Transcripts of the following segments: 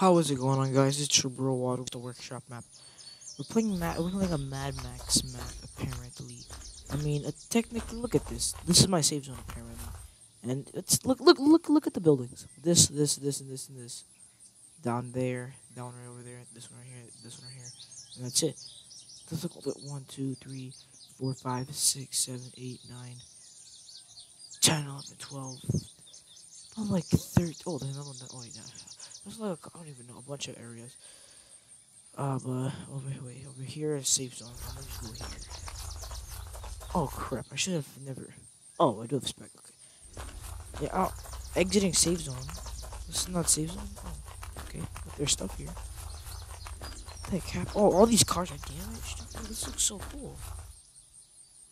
How is it going on, guys? It's your bro Waddle with the workshop map. We're playing Ma- we're playing a Mad Max map, apparently. I mean, uh, technically, look at this. This is my save zone, apparently. And it's look, look, look, look at the buildings. This, this, this, and this, and this. Down there, down right over there. This one right here. This one right here. And that's it. Let's look at one, two, three, four, five, six, seven, eight, nine, ten, eleven, twelve. I'm like thirty. Oh, there's another one. that- Oh, yeah. There's like I don't even know a bunch of areas. Uh, but over wait over here is safe zone. I'm gonna just go here. Oh crap! I should have never. Oh, I do have spec. Okay. Yeah. Oh, exiting safe zone. This is not safe zone. Oh, okay. But there's stuff here. That cap. Oh, all these cars are damaged. Oh, this looks so cool.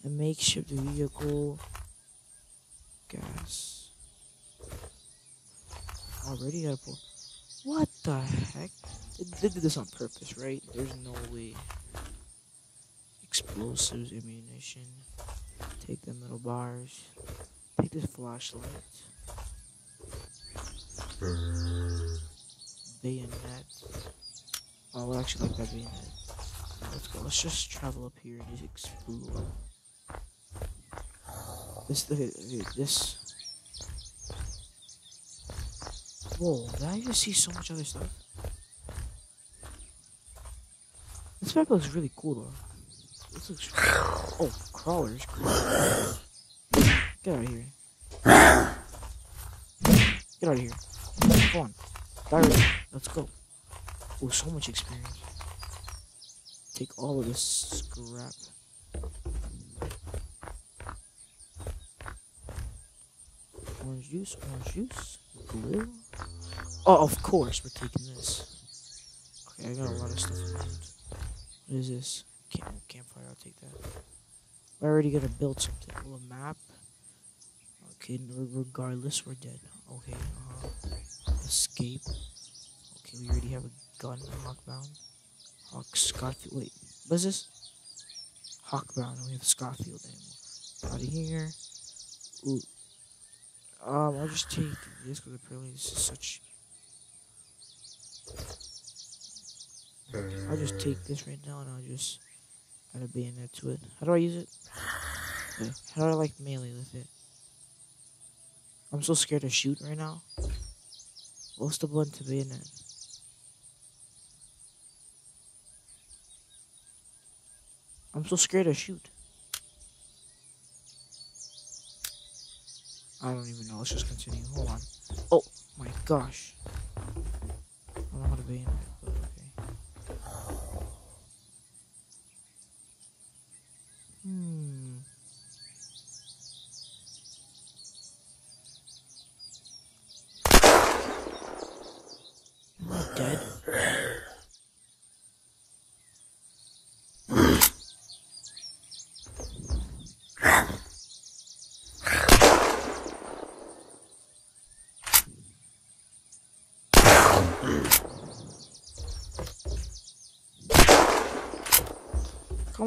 A makeshift vehicle. Gas. Already got a pull. What the heck? They did this on purpose, right? There's no way. Explosives, ammunition. Take the metal bars. Take this flashlight. Bayonet. Oh, I actually like that bayonet. Let's go. Let's just travel up here and just explore. This, look at look at this. Whoa, did I just see so much other stuff? This map looks really cool though. This looks. Oh, crawlers. Get out of here. Get out of here. Come on. Direct. Let's go. Oh, so much experience. Take all of this scrap. Orange juice, orange juice, glue. Oh, of course, we're taking this. Okay, I got a lot of stuff mind. What is this? Camp, campfire, I'll take that. We're already gonna build something. A map. Okay, regardless, we're dead. Okay, uh, escape. Okay, we already have a gun, Hawkhound. Hawk Schofield. Wait, what is this? Hawkhound, and we have Schofield ammo. Out of here. Ooh. Um, I'll just take this because apparently this is such. I'll just take this right now and I'll just add a bayonet to it. How do I use it? Okay. How do I like melee with it? I'm so scared to shoot right now. What's the button to bayonet? I'm so scared to shoot. I don't even know. Let's just continue. Hold on. Oh my gosh. I don't know how to bayonet, but okay. Hmm. Am I dead?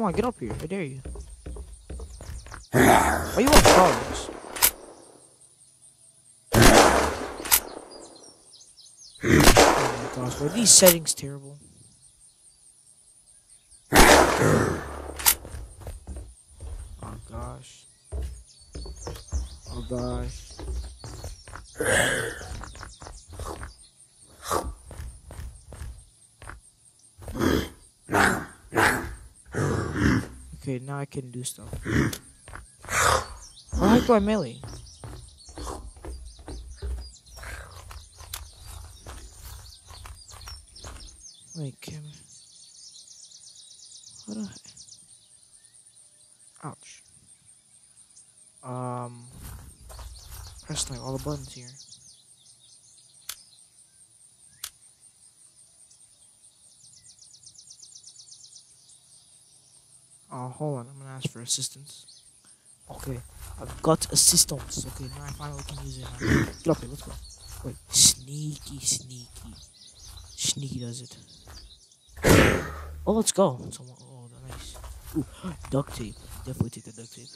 Come on, get up here. I dare you. Why you on drugs? Oh my gosh, these settings terrible? Oh gosh. Oh gosh. Okay, now I can do stuff. Heck do I melee? Wait, can What the heck? Ouch. Um, press like all the buttons here. Oh, hold on. For assistance. Okay, I've got assistance. Okay, now I finally can use it. Now. Get up here. Let's go. Wait, sneaky, sneaky, sneaky does it. Oh, let's go. Someone, oh, nice. Ooh, duct tape. Definitely take the duct tape.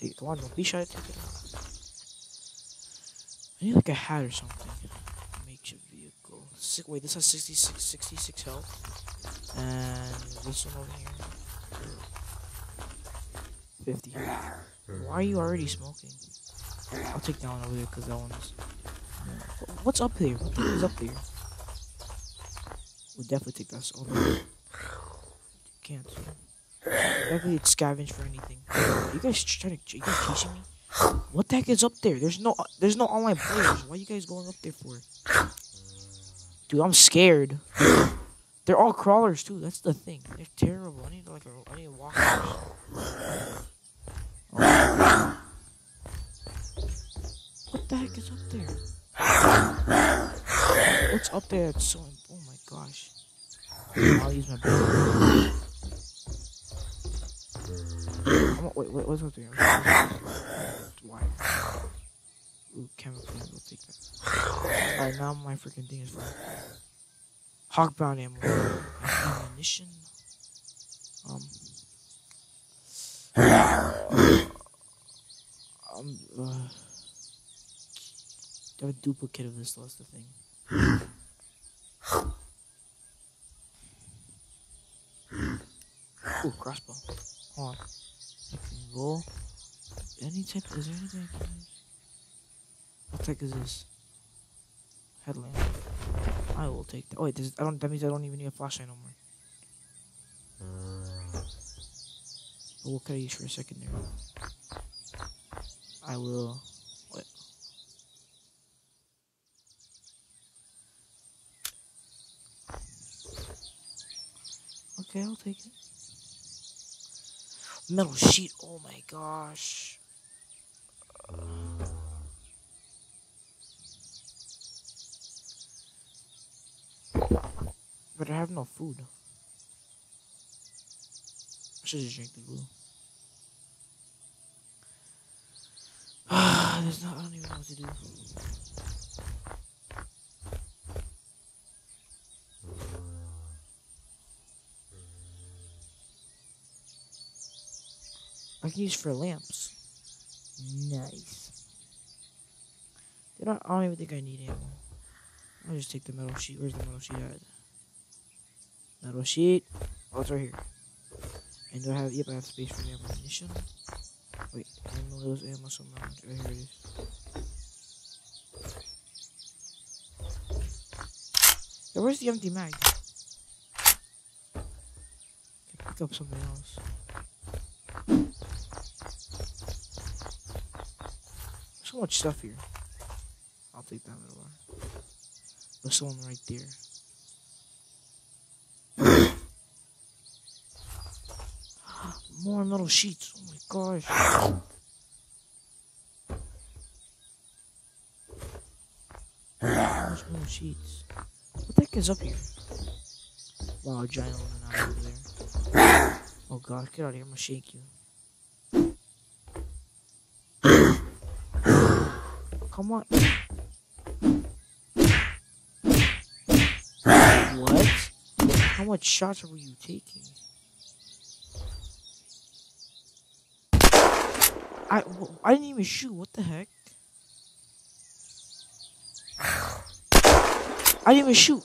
Take. Come on, don't be shy. Take it out. I need like a hat or something. Makeshift vehicle. Wait, this has 66, 66 health, and this one over here, fifty. Why are you already smoking? I'll take that one over there because that one's. What's up there? What the is up there? We'll definitely take that over. Can't. Definitely scavenge for anything. You guys trying to? You guys chasing me? What the heck is up there? There's no. There's no online players. Why are you guys going up there for? Dude, I'm scared. They're all crawlers too. That's the thing. They're terrible. I need to, like a. I need a walk. The heck is up there? What's up there? It's so. Oh my gosh. I'll use my. Bow. I'm, wait, wait, what's up there? Why? Ooh, chemical. We'll take that. Alright, now my freaking thing is full. Hawkhound ammo. Ammunition. Um. Um. Uh, I have a duplicate of this, that's the thing. Ooh, crossbow. Hold on. Can roll. Any type. Is there anything I can use? What type is this? Headlamp. I will take that. Oh wait, I don't. That means I don't even need a flashlight no more. But what could I use for a secondary? I will. What? Okay, I'll take it. Metal sheet. Oh my gosh. But I have no food. I should just drink the glue. There's not. I don't even know what to do. I can use for lamps. Nice. Dude, I, I don't even think I need ammo. I'll just take the metal sheet. Where's the metal sheet at? Metal sheet. Oh, it's right here. And do I have? Yep, I have space for the ammunition. Wait, ammo. There was ammo somewhere. Right here it is. Where's the empty mag? I Can pick up something else. So much stuff here. I'll take that middle one. There's someone right there. More metal sheets. Oh my gosh. More sheets. What the heck is up here? Wow, giant one out over there. Oh gosh, get out of here. I'm gonna shake you. Come on. What? How much shots were you taking? I, I didn't even shoot. What the heck? I didn't even shoot.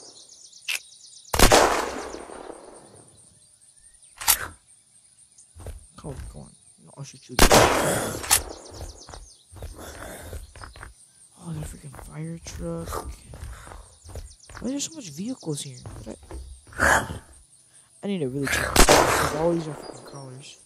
Come on, come on. No, I'll shoot. Oh, there's a freaking fire truck. Why is there so much vehicles here? I, I need to really check because all these are freaking crawlers.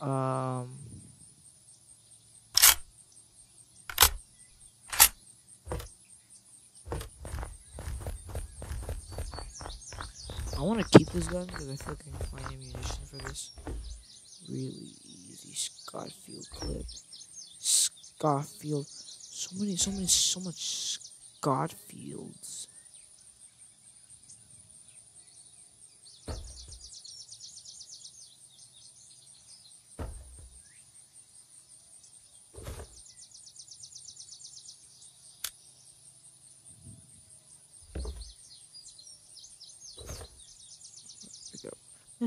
Um. I want to keep this gun because I feel like I can find ammunition for this. Really easy Schofield clip. Schofield. So many, so many, so much Schofields.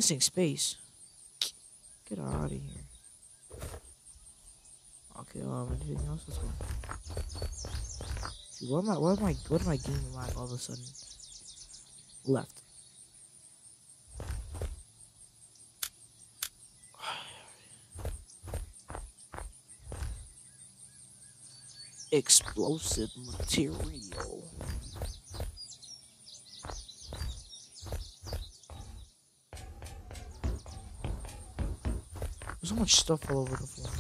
Missing space. Get out of here. Okay, um, anything else? Let's what am I, what am I, what am I gaming like all of a sudden? Left. Explosive material. Much stuff all over the floor.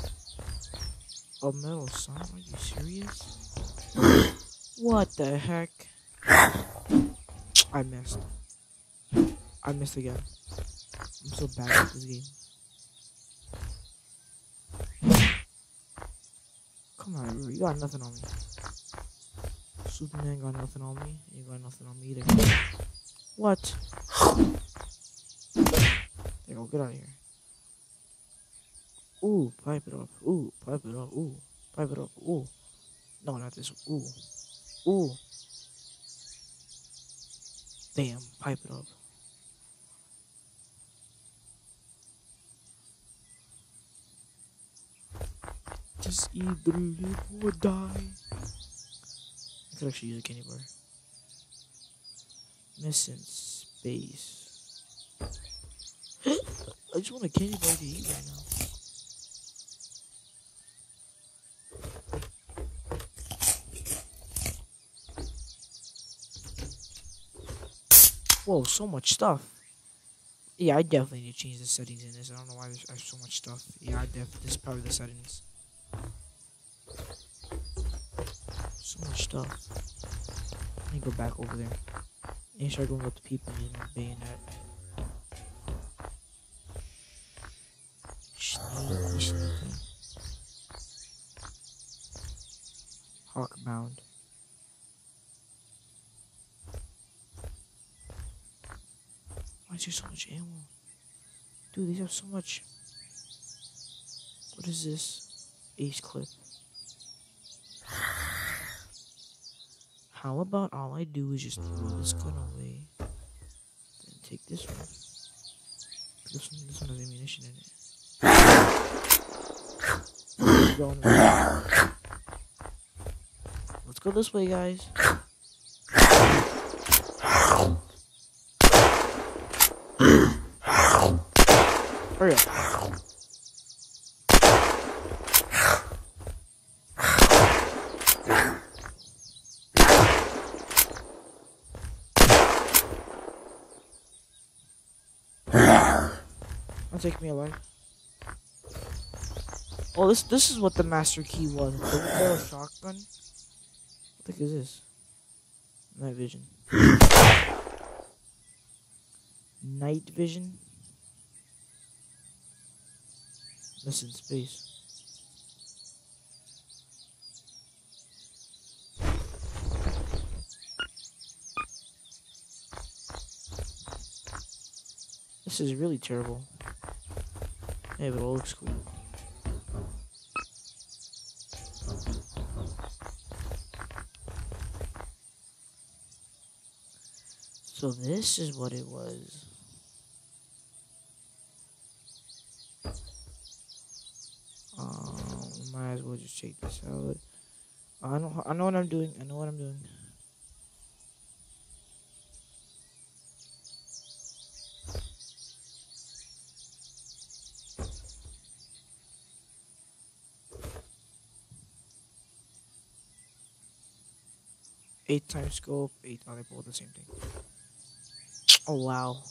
Oh, A metal sign? Are you serious? what the heck? I missed. I missed again. I'm so bad at this game. Come on, you got nothing on me. Superman got nothing on me. You got nothing on me either. What? There you go, get out of here. Ooh, pipe it up. Ooh, pipe it up. Ooh, pipe it up. Ooh. No, not this. Ooh. Ooh. Damn, pipe it up. Just either live or die. I could actually use a candy bar. Missing space. I just want a candy bar to eat right now. Whoa, so much stuff. Yeah, I definitely need to change the settings in this. I don't know why there's, there's so much stuff. Yeah, I def this is probably the settings. So much stuff. Let me go back over there. And start going with the people in the bayonet. Sneaky, sneaky. Hawkhound. Why is there so much ammo? Dude, these have so much. What is this? Ace clip. How about all I do is just throw this gun away, then take this one. This one, this one has ammunition in it. Let's go this way, guys. Hurry up. Don't take me away. Oh, this this is what the master key was. The shotgun. What the heck is this? Night vision. Night vision. Missing space. This is really terrible. Yeah, but it looks cool. So this is what it was. Um, might as well just check this out. I know, I know what I'm doing. I know what I'm doing. Eight times scope, eight other both the same thing. Oh wow.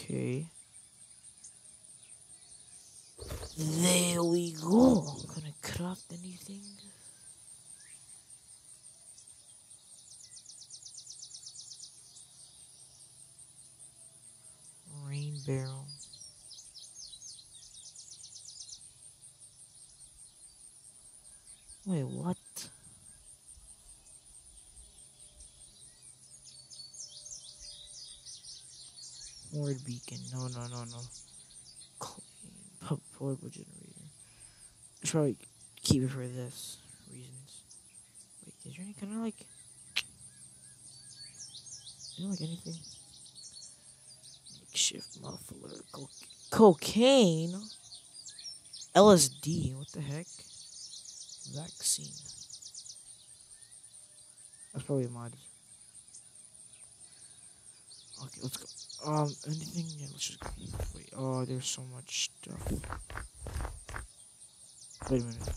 Okay. There we go. Gonna craft anything? Rain barrel. Wait, what? Forward beacon. No, no, no, no. Portable generator. I should probably keep it for this reasons. Wait, is there any kind of like. You know, like anything? Makeshift muffler. Co- cocaine? LSD? What the heck? Vaccine. That's probably a mod. Okay, let's go. Um, anything? Yeah, let's just. Wait, oh, there's so much stuff. Wait a minute.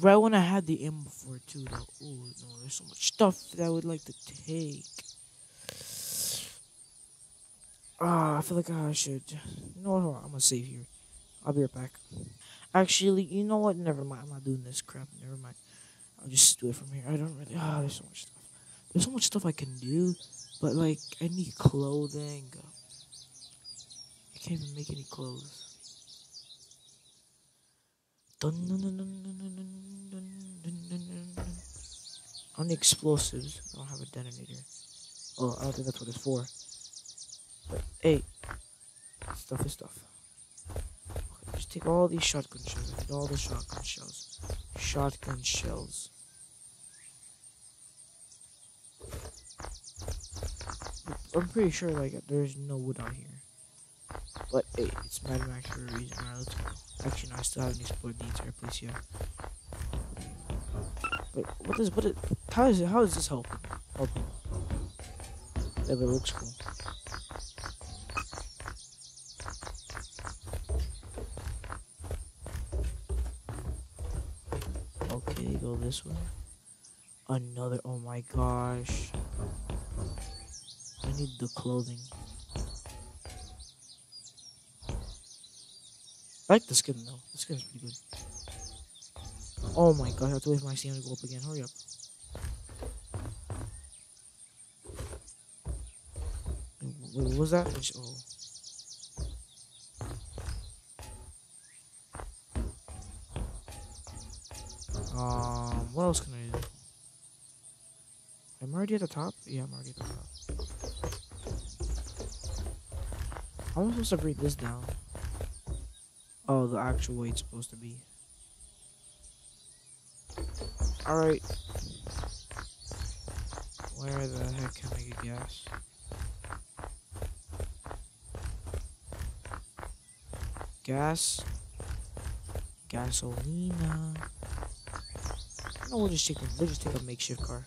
Right when I had the M before too, though. Oh no, there's so much stuff that I would like to take. Ah, I feel like I should. Know what? I'm gonna save here. I'll be right back. Actually, you know what? Never mind. I'm not doing this crap. Never mind. I'll just do it from here. I don't really. Ah, there's so much stuff. There's so much stuff I can do, but like, I need clothing. I can't even make any clothes. On the explosives, I don't have a detonator. Oh, I don't think that's what it's for. But hey, stuff is stuff. Okay, just take all these shotgun shells. I all the shotgun shells. Shotgun shells. I'm pretty sure like there's no wood out here. But hey, it's Mad Max for a reason. Alright, let's go. Actually, no, I still haven't explored the entire place yet. Wait, what is what? Is, how is it? How is this helping? Helping? Yeah, but it looks cool. Okay, go this way. Another. Oh my gosh. I need the clothing. I like the skin though. The skin is pretty good. Oh my god, I have to wait for my stamina to go up again. Hurry up. Wait, what was that? Oh. Um, what else can I do? I'm already at the top? Yeah, I'm already at the top. How am I supposed to break this down? Oh, the actual way it's supposed to be. Alright. Where the heck can I get gas? Gas. Gasolina. No, we'll just take a, we'll just take a makeshift car.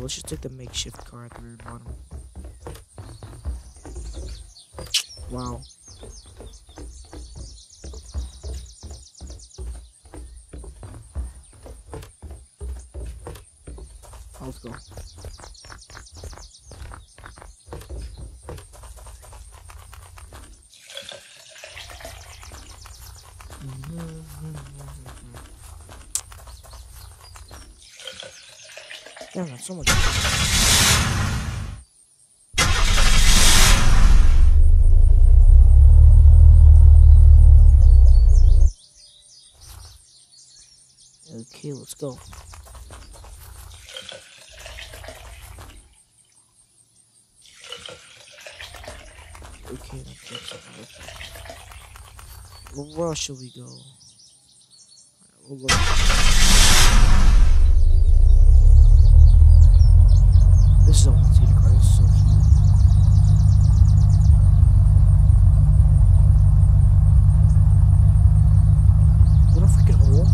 Let's just take the makeshift car at the very bottom. Wow. Let's go. Damn, that's so much. Okay, let's go. Okay, let's go. Where else should we go? We'll look. This is a one seater car. This is so cute. What a freaking hole!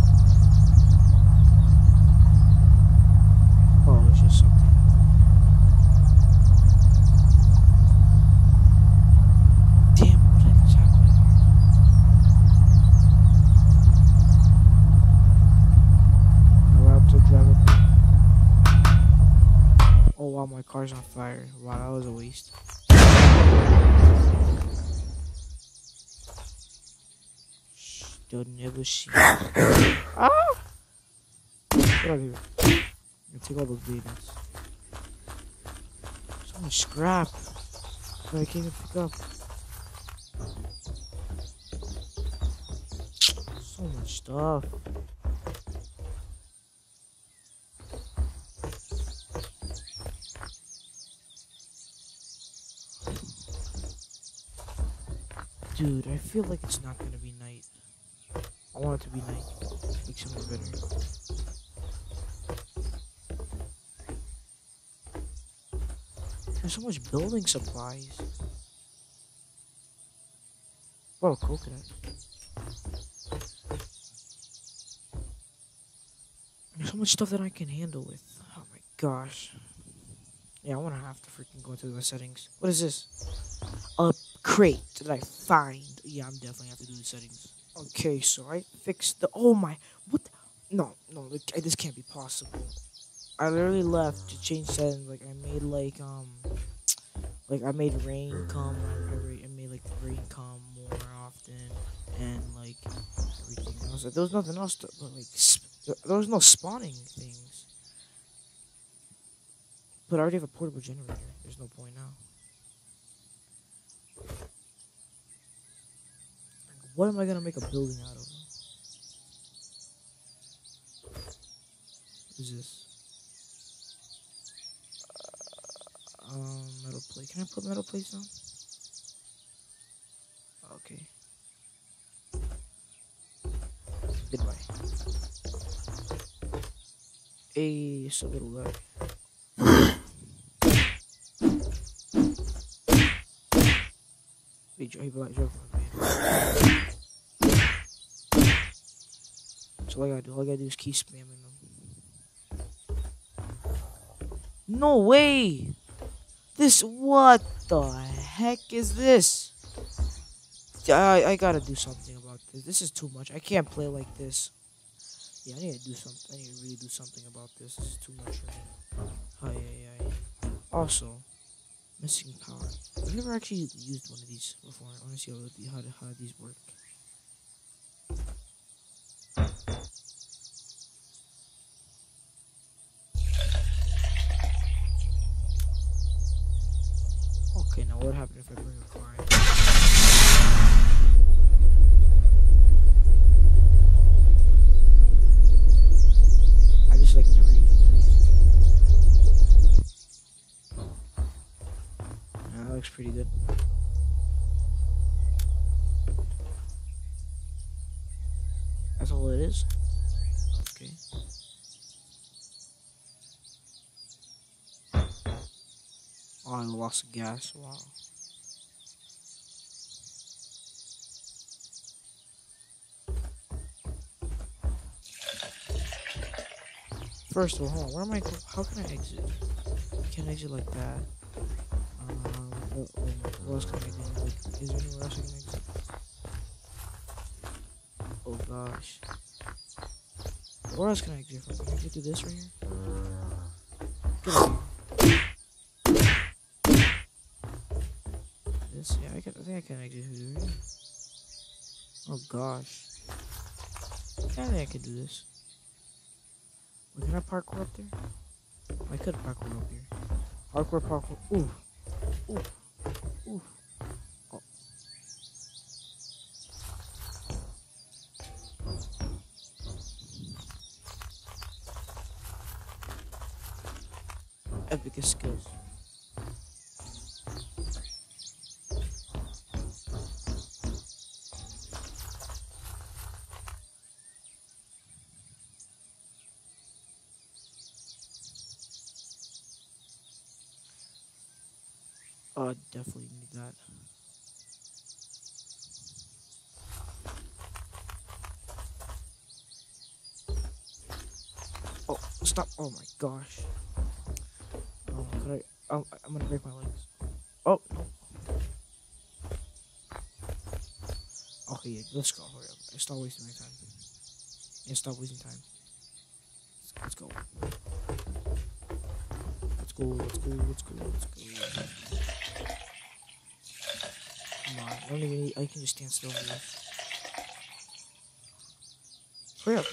Oh, it's just something. Damn, what the heck is happening here? Allowed to drive up. Oh wow, my car's on fire. Wow, that was a waste. You'll never see. ah! Get out of here. I'm take all those babies. So much scrap that I can't even pick up. So much stuff. Dude, I feel like it's not gonna be night. I want it to be night. It more better. There's so much building supplies. What a coconut. There's so much stuff that I can handle with. Oh my gosh. Yeah, I wanna have to freaking go into the settings. What is this? A crate that I find. Yeah, I'm definitely have to do the settings. Okay, so I fixed the. Oh my. What? The, no, no, this can't be possible. I literally left to change settings. Like I made like um, like I made rain come. I, I made like rain come more often, and like everything else. There was nothing else, to, but like there was no spawning things. But I already have a portable generator. There's no point now. What am I gonna make a building out of? Is this? Uh, um, metal plate. Can I put metal plates on? Okay. Goodbye. Hey, it's a little lag. Wait, he like joke All I gotta do, all I gotta do is keep spamming them. No way! This, what the heck is this? I, I gotta do something about this. This is too much. I can't play like this. Yeah, I need to do something. I need to really do something about this. This is too much for me. Oh, yeah, yeah. Also, missing power. I've never actually used one of these before. I want to see how, how, how these work. I gas. Wow. First of all. Where am I? How can I exit? I can't exit like that. Um, what, what else can I do? Like, is there anywhere else I can exit? Oh gosh. Where else can I exit from? Can I get through this right here? Get over here. This? Yeah, I, can, I think I can exit through here. Oh gosh. I think I can do this. Wait, can I parkour up there? I could parkour up here. Parkour, parkour. Ooh. Ooh. Oh my gosh. Oh, I? Oh, I'm gonna break my legs. Oh. Okay, yeah, let's go. Hurry up. I Stop wasting my time. Yeah, stop wasting time. Let's go. Let's go, let's go, let's go, let's go. Come on, I don't even need, I can just stand still here. Hurry up.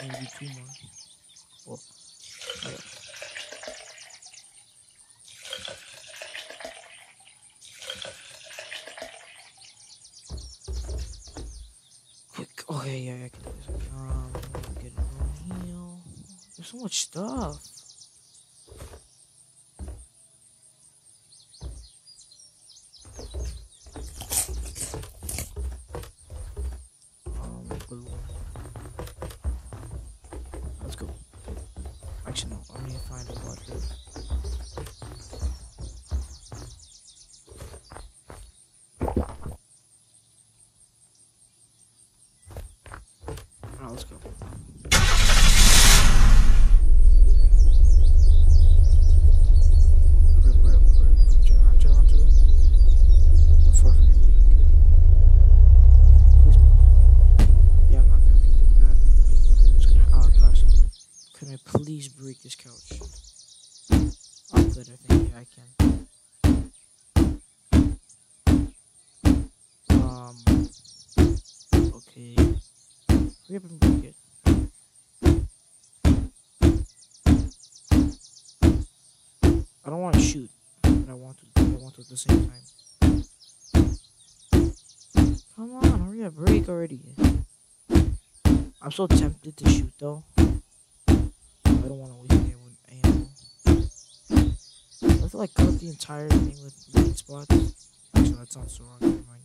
Maybe. Well, up. Quick. Okay, yeah, I can do this. Um, get a heal. There's so much stuff. Same time. Come on, hurry up, break already. I'm so tempted to shoot though. I don't want to waste any ammo. I feel like coat the entire thing with green spots. Actually, that sounds so wrong. Never mind.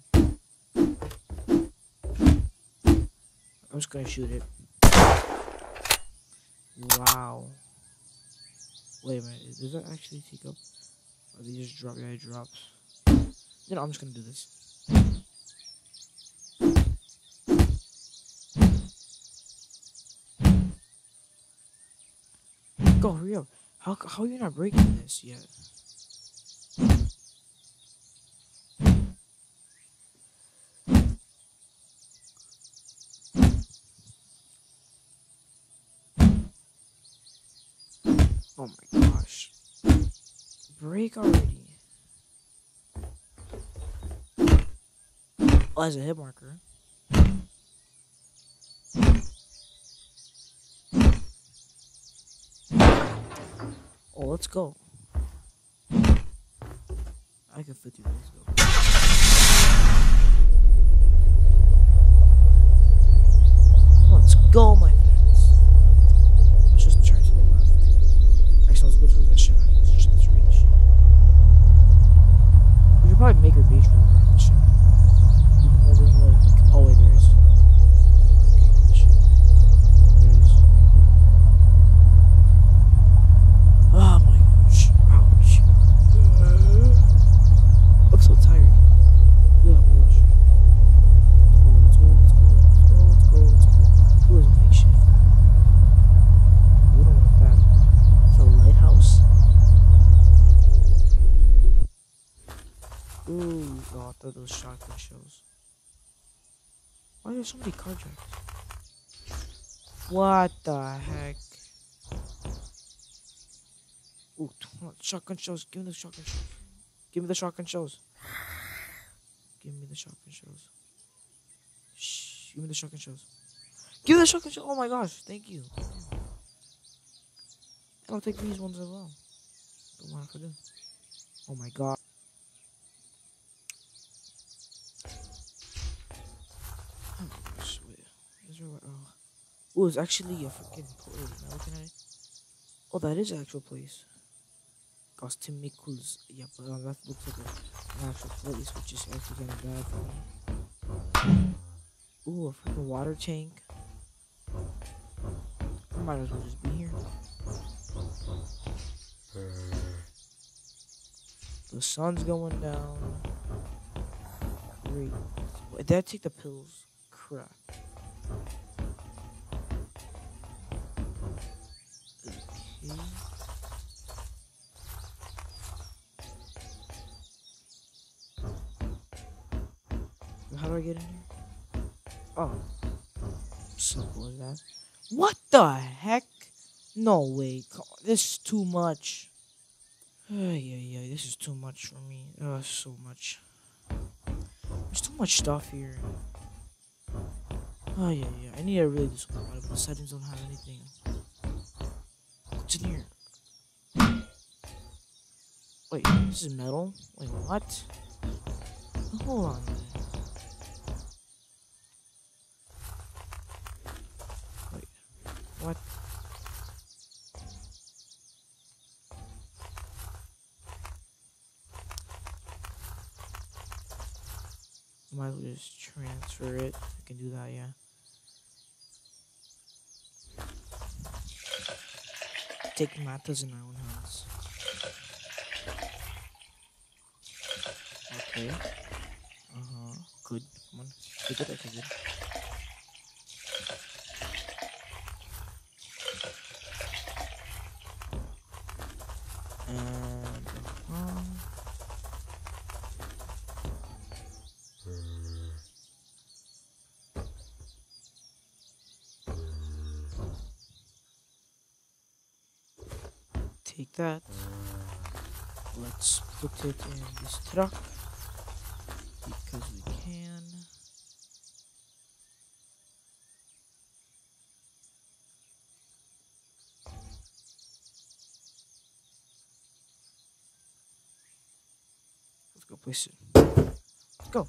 I'm just gonna shoot it. Wow. Wait a minute, does that actually take up? Or they just drop? Yeah, it drops. You know, I'm just gonna do this. Go, hurry up. How, how are you not breaking this yet? Oh my gosh. Break already. As a hit marker. Oh, let's go. I can fit through this. Go. Let's go, my friends. Let's just turn to the left. Actually, let's go through this ship. Let's just let's read the ship. We should probably make our base room around the ship. Even though there's like, oh wait, there is. Okay, shit. There is. Oh my gosh. Ouch. I'm so tired. Yeah, gosh. Let's go, let's go, let's go, let's go, let's go. Ooh, there's a makeshift. We don't want that. It's a lighthouse. Ooh, oh, I thought those shotgun shells. Are so many carjacks? What the heck? Ooh, shotgun shells. Give me the shotgun shells. Give me the shotgun shells. Give me the shotgun shells. Shh, give me the shotgun shells. Give me the shotgun shells. Oh my gosh, thank you. I'll take these ones as well. Don't mind if I do. Oh my god. Oh my gosh, wait. Is there, oh. Oh, it's actually a freaking place. Am I looking at it? Oh, that is an actual place. Cosmicals. Yeah, but uh, that looks like an actual place, which is actually kind of bad for me. Ooh, a freaking water tank. I might as well just be here. The sun's going down. Great. Did I take the pills? Crap. How do I get in here? Oh. Simple as that. What the heck? No way. This is too much. Yeah, yeah. This is too much for me. Oh, so much. There's too much stuff here. Oh, yeah, yeah. I need to really do something about it, but settings don't have anything. What's in here? Wait, this is metal? Wait, what? Hold on. Wait, what? I might just transfer it. I can do that, yeah. Take matters in my own hands. Okay. Uh huh. Good. Come on. Okay, good. Put it in this truck because we can. Let's go place it. Let's go.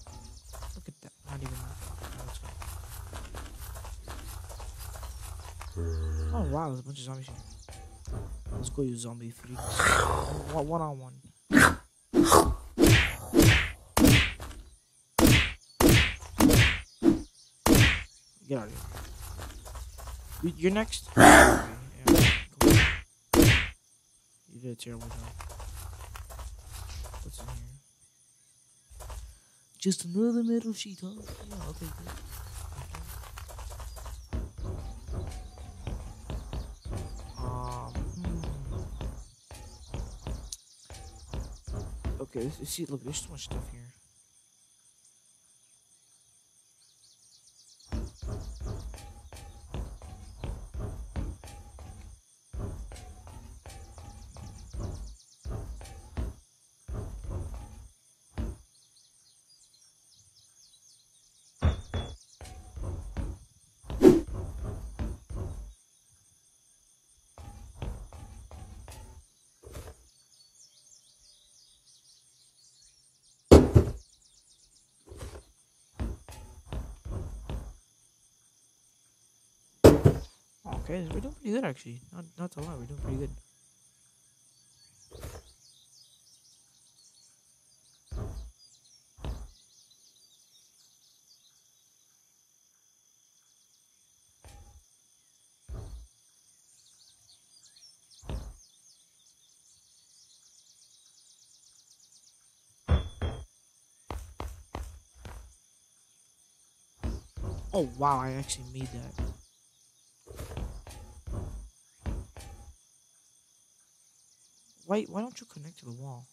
Look at that. Not even. Oh wow, there's a bunch of zombies here. Let's go, you zombie freaks. One on one. Get out of here. You, you're next. Yeah, cool. You did a terrible job. What's in here? Just another metal sheet, huh? Yeah, I'll take that. Um, hmm. Okay, let's see. Look, there's so much stuff here. Okay, we're doing pretty good actually. Not not to lie, we're doing pretty good. Oh wow, I actually made that. Why why don't you connect to the wall?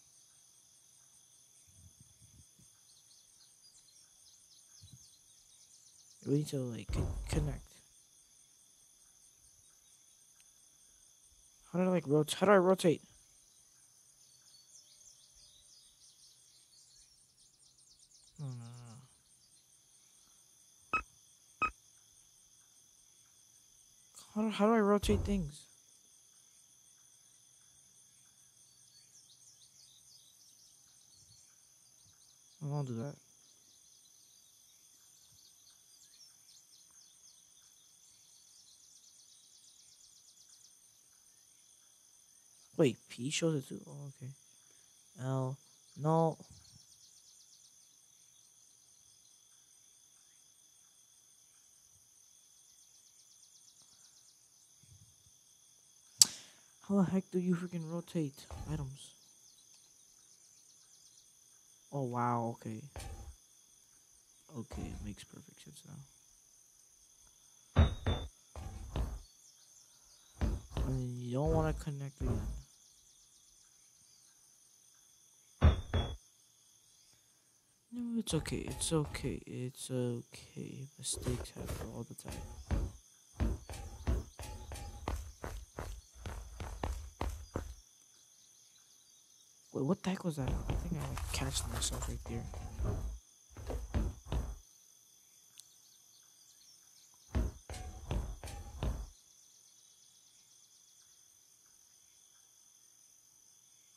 We need to like connect. How do I like rotate? How do I rotate? How do, how do I rotate things? I won't do that. Wait, P shows it too? Oh, okay. L. No. How the heck do you freaking rotate items? Oh wow, okay. Okay, it makes perfect sense now. Mean, you don't want to connect again. No, it's okay. It's okay. It's okay. Mistakes happen all the time. Wait, what the heck was that? I think I like catched myself right there.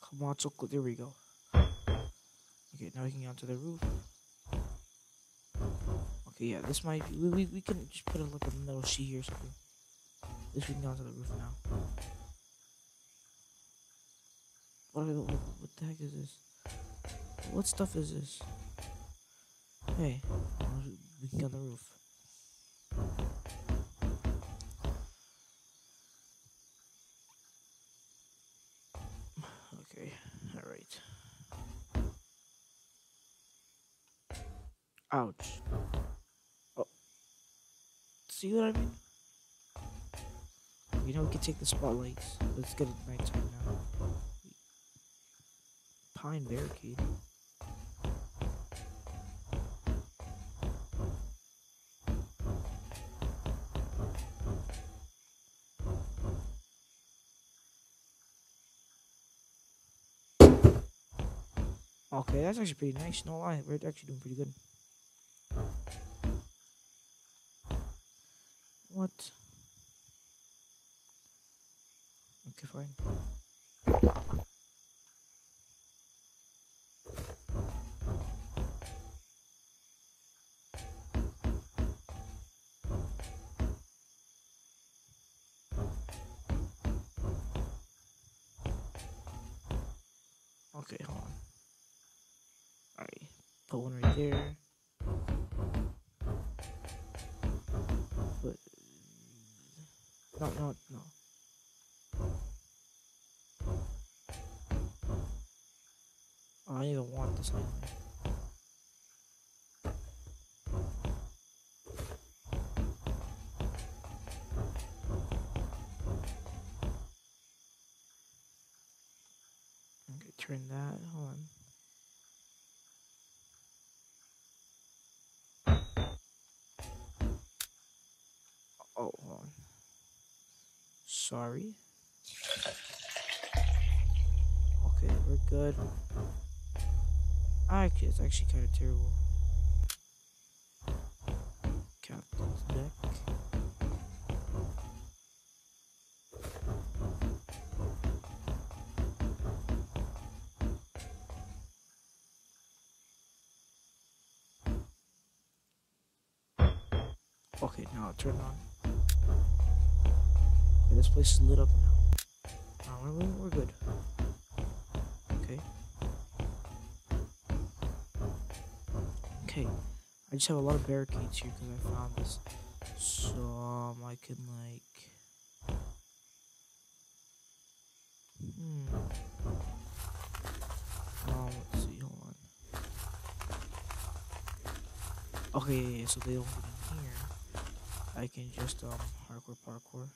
Come on, so. There we go. Now we can get onto the roof. Okay, yeah, this might be. We, we, we can just put a like a metal sheet here or something. This we can get onto the roof now. What, what, what the heck is this? What stuff is this? Hey, we can get on the roof. take the spotlight. Let's get it nighttime now. Pine barricade. Okay, that's actually pretty nice. No lie, we're actually doing pretty good. Good. Actually, it's actually kind of terrible. Captain's deck. Okay, now turn on. Okay, this place is lit up now. Just have a lot of barricades here because I found this. So um, I can like. Hmm. Um, let's see. Hold on. Okay, yeah, yeah, so they don't get in here. I can just um hardcore parkour.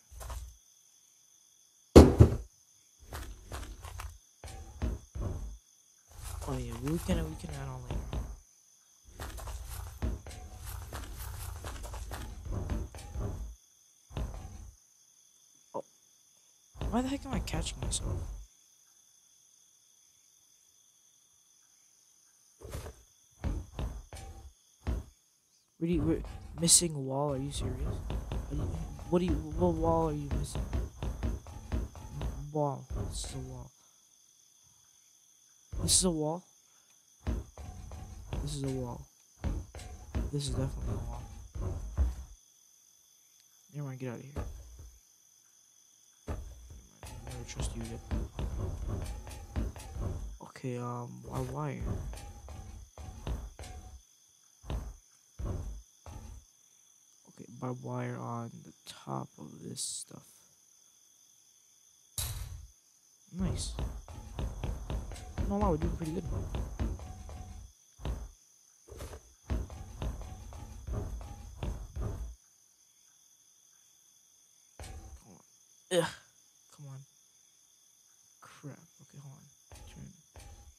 Oh yeah, we can we can add on later. Why the heck am I catching myself? Really, we're missing wall? Are you serious? Are you, what do you? What wall are you missing? Wall. This is a wall. This is a wall. This is a wall. This is definitely a wall. Never mind, get out of here. Never mind, I never trust you yet. Okay, um, our wire. Okay, barbed wire on the top of this stuff. Nice. No lie, we're doing pretty good. Come on. Ugh. Come on. Crap. Okay, hold on. Turn.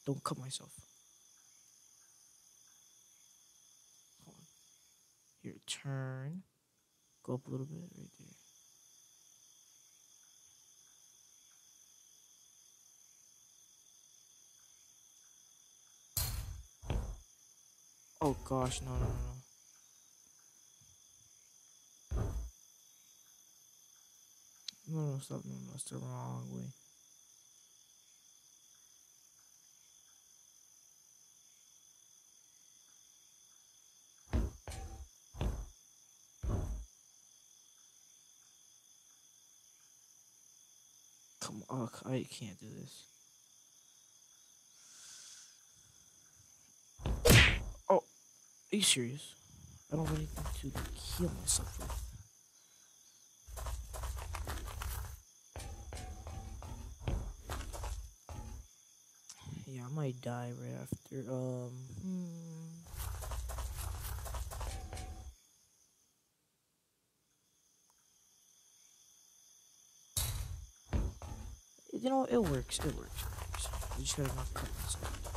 Don't cut myself. Hold on. Here, turn. Go up a little bit right there. Oh gosh, no, no, no, no. No, stop, no, no, the wrong way. Come on, I can't do this. Oh, are you serious? I don't have anything to heal myself with. Yeah, I might die right after. Um, hmm. You know, it works. It works. It works. I just gotta not cut myself.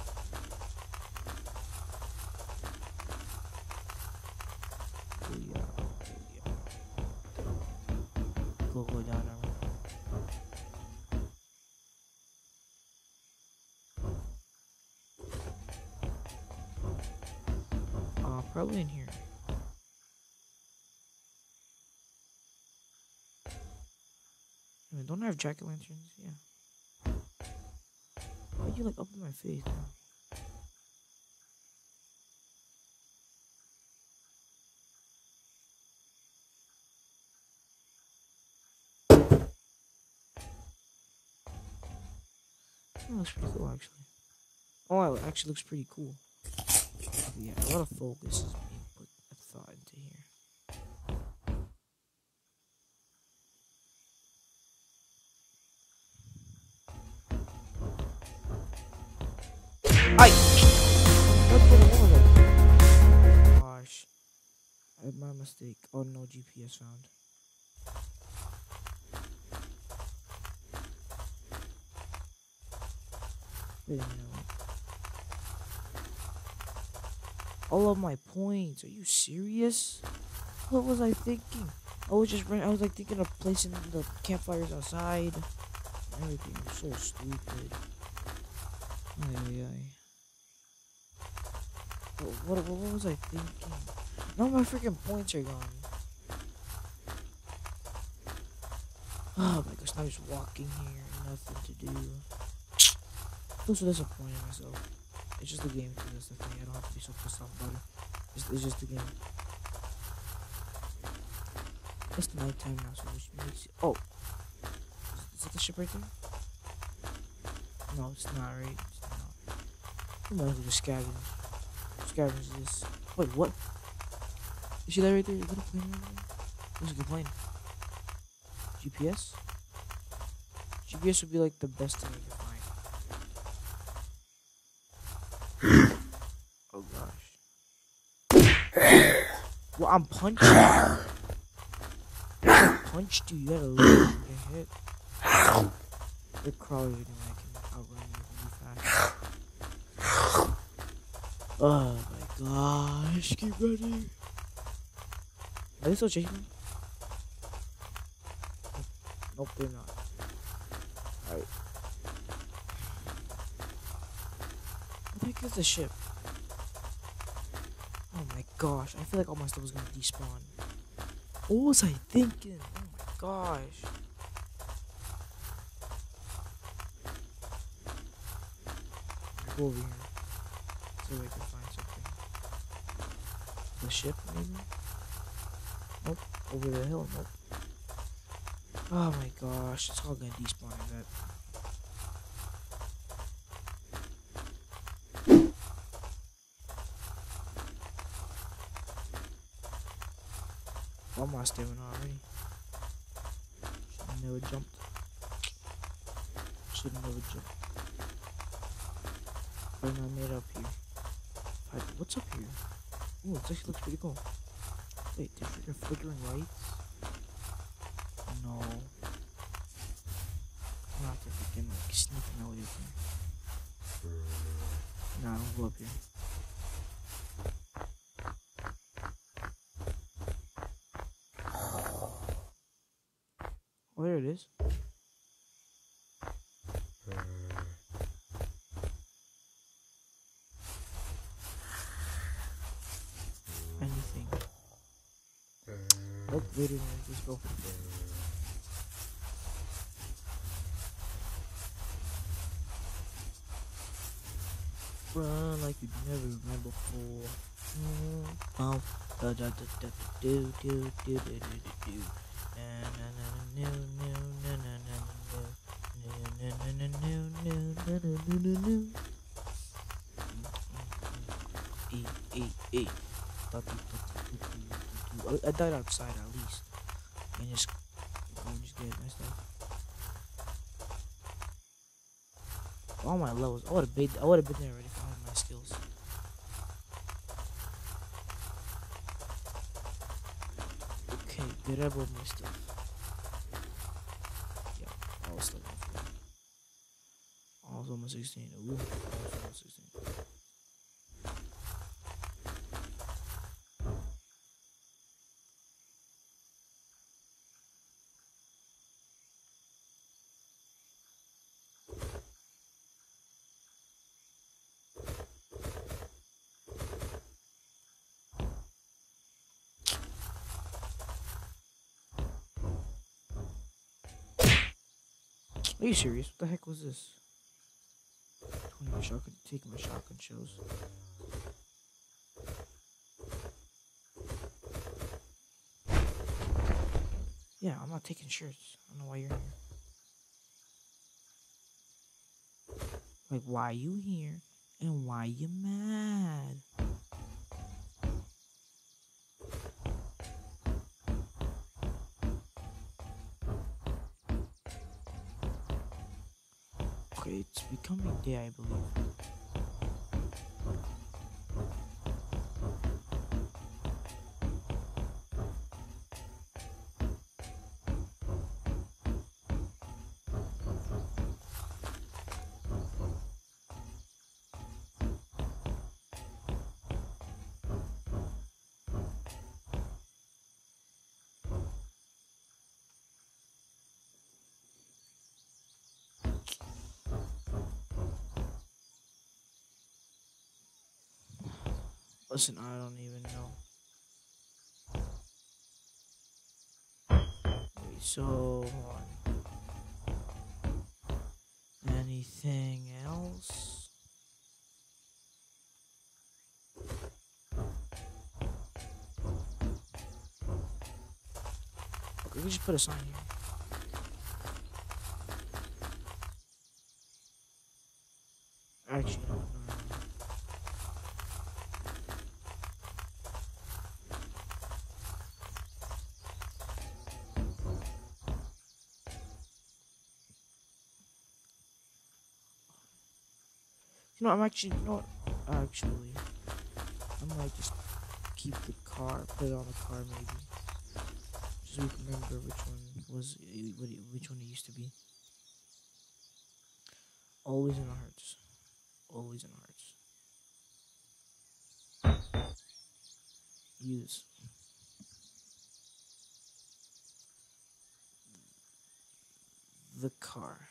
हो जाना uh, probably in here. I mean, don't I have jack-o'-lanterns? Yeah. Why are you like up in my face? Looks pretty cool, actually. Oh, it actually looks pretty cool. Yeah, a lot of focus is being put a thought into here. I my mistake. Oh no, GPS found. Wait a minute. All of my points. Are you serious? What was I thinking? I was just. I was like thinking of placing the campfires outside. Everything was so stupid. Ay, ay, ay. What, what, what was I thinking? Now my freaking points are gone. Oh my gosh, now I'm just walking here. Nothing to do. I'm so disappointed in myself. It's just a game that's the thing. I don't have to be so pissed off it. It's, it's just the game. It's nighttime now, so which it. Oh! Is, is that the ship right there? No, it's not, right? Might as well just scavenge. Scavenge this. Wait, what? You see that right there? Is that a plane right there? Like a plane. GPS? GPS would be like the best thing I could find. oh gosh. Well, I'm punching. I punched you. You gotta leave. Get hit. The crawlers are gonna can outrun you really fast. Oh my gosh. Keep running. Are they still chasing me? Nope, they're not. Alright. What the heck is the ship? My gosh, I feel like all my stuff was gonna despawn. What was I thinking? Oh my gosh. Go over here. So I can find something. The ship, maybe? Nope. Over the hill, nope. Oh my gosh, it's all gonna despawn in that. Stamina already. Should've never jumped. Shouldn't have jumped. But I made up here. What's up here? Oh, it actually looks pretty cool. Wait, they're flickering lights? No. I'm not freaking like sneaking out with here. Nah, don't go up here. Oh, there it is. Anything. Nope, wait minute, just go. Run like you've never run before. Mm, Um, da da da da do do do do do do do da, da, da, da, da, da, da. I I died outside at least. And just and just get my stuff. All my levels. I would have been. I would have been there already for all my skills. Okay, grab all my stuff. Yeah, all stuff. Also, my 16. Ooh, also my 16. Are you serious? What the heck was this? 20 shotgun, taking my shotgun shells. Yeah, I'm not taking shirts. I don't know why you're here. Like, why you here? And why you mad? Day, I believe. Listen, I don't even know. Wait, so Anything else? We just put a sign here. Actually, no, no. Know, I'm actually, not. Actually, I might just keep the car, put it on the car maybe. So we can remember which one was, which one it used to be. Always in our hearts. Always in our hearts. Use. The car.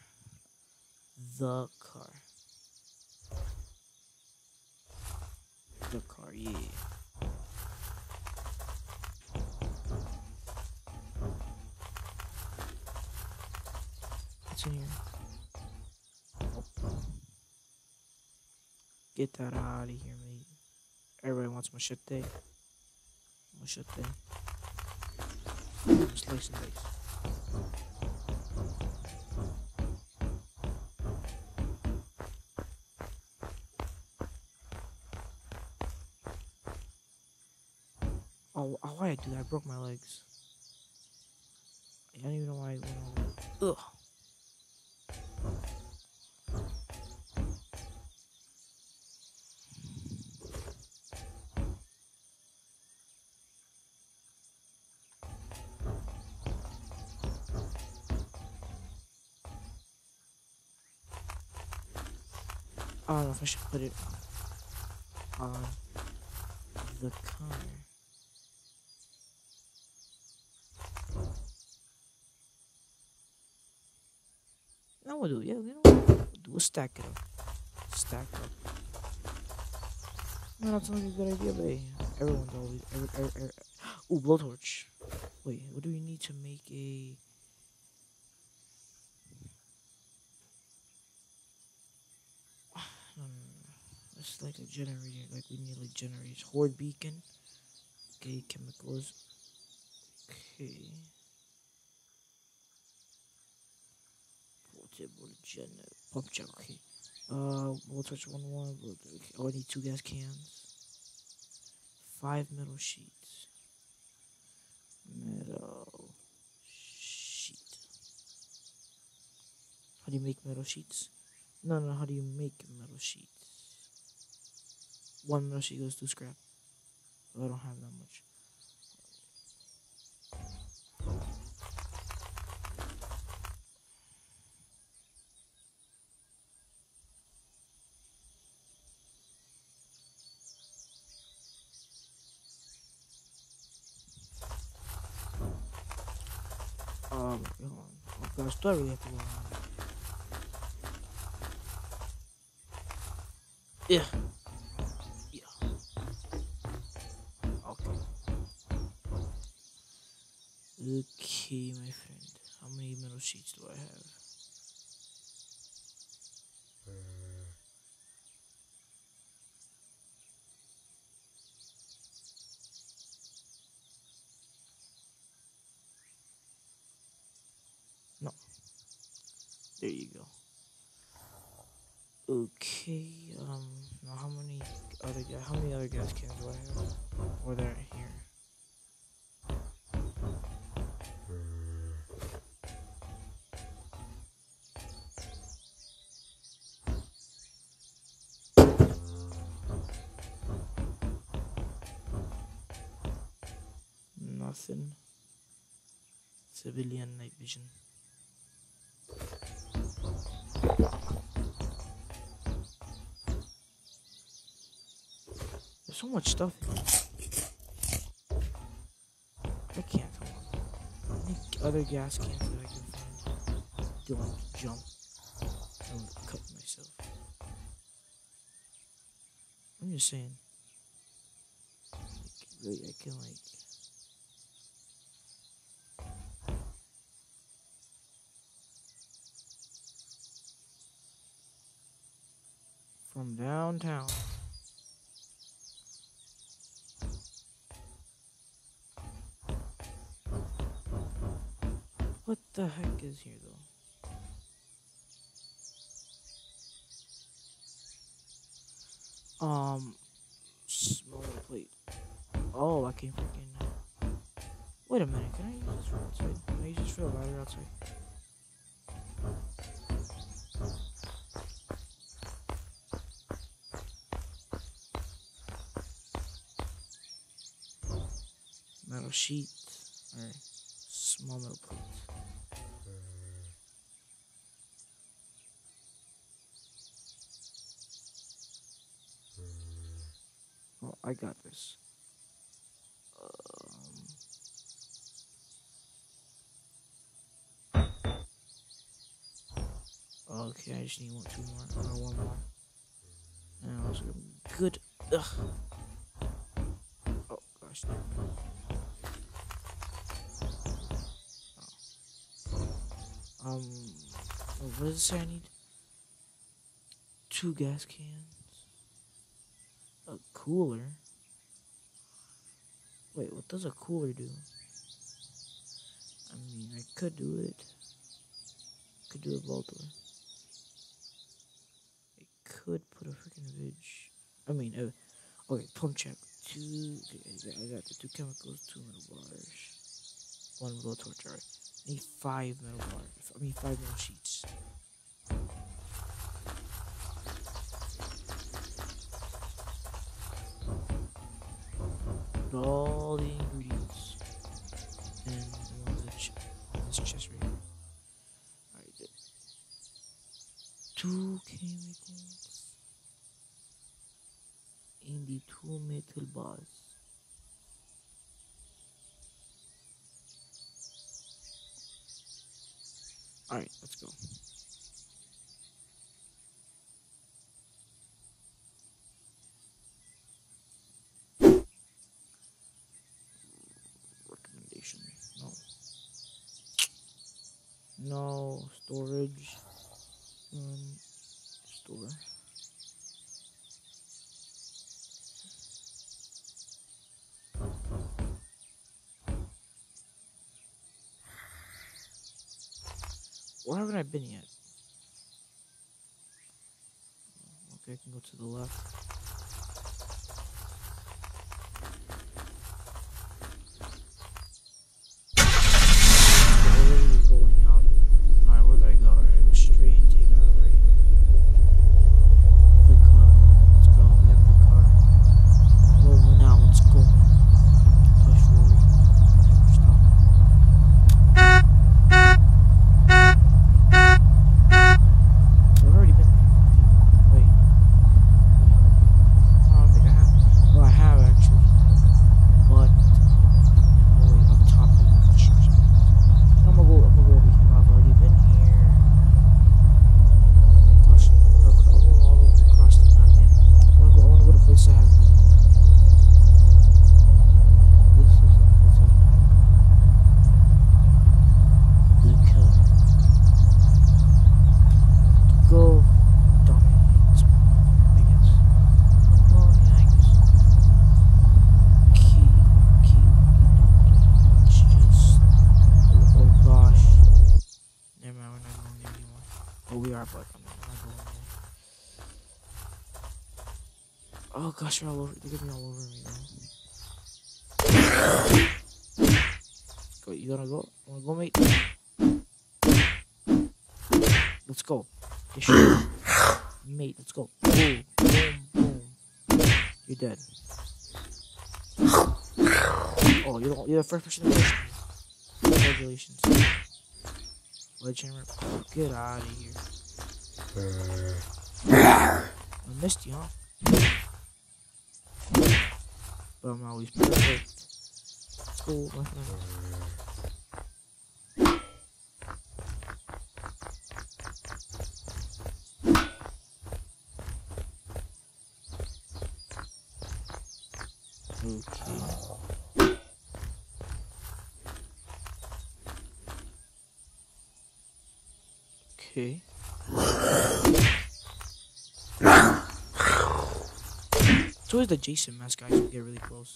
the car, yeah. What's in here? Get that out of here, mate. Machete. Slice and dice. Oh, oh, why I do that? I broke my legs. Know if I should put it on the car. No, we'll do, yeah, you we'll a stack it up. Stack up. Man, that sounds like a good idea, but everyone's always. Every, every, every, ooh, blowtorch. Wait, what do we need to make a. No, no, no. Like a generator. Like, we need like generators. Horde beacon. Okay, chemicals. Okay. Portable generator. Pump check. Okay. Uh, blowtorch one one. Okay. Oh, I need two gas cans. Five metal sheets. Metal sheet. How do you make metal sheets? No, no. How do you make metal sheets? One metal she goes to scrap. I don't have that much. Um, hold on. Oh gosh, do I really have to go on? Yeah. sheets do I have? No. There you go. Okay, um, now how many other guys, how many other gas can do I have? Or they're here. Civilian night vision. There's so much stuff. I can't. Any other gas cans that I can find? Don't jump. I'm cut myself. I'm just saying. Like, really, I can like. From downtown. What the heck is here though? Um, small plate. Oh, I can freaking. Wait a minute, can I use this for outside? Can I use this for ladder outside? Sheet. Alright. Small metal plate. Oh, I got this. Um, okay, I just need one, two more, or one more. And I was good. Ugh. Um, what does it say I need? Two gas cans. A cooler. Wait, what does a cooler do? I mean, I could do it. Could do it a Voltor. I could put a freaking veg. I mean, uh, okay, pump check. Two. Okay, I got, I got the two chemicals, two metal bars, one blowtorch. Alright, need five metal bars. I mean, five metal sheets. Put No storage. Um, store. Where haven't I been yet? Okay, I can go to the left. We're literally rolling out. Alright, where did I go? Alright, I go straight and take out right. The car. Let's go. We have the car. We're rolling out. Let's go. Push forward. Never stop. I've already been there. Wait. Gosh, they're all over. They're getting all over me now. Go, you gonna go? Wanna go, mate? Let's go. Mate, let's go. Boom, boom, boom. You're dead. Oh, you're the, you're the first person to push me. Congratulations. Sledgehammer, get out of here. Uh. I missed you, huh? But I'm always perfect. Let's go, my friend. Okay. Okay. It's always the Jason mask guys who get really close.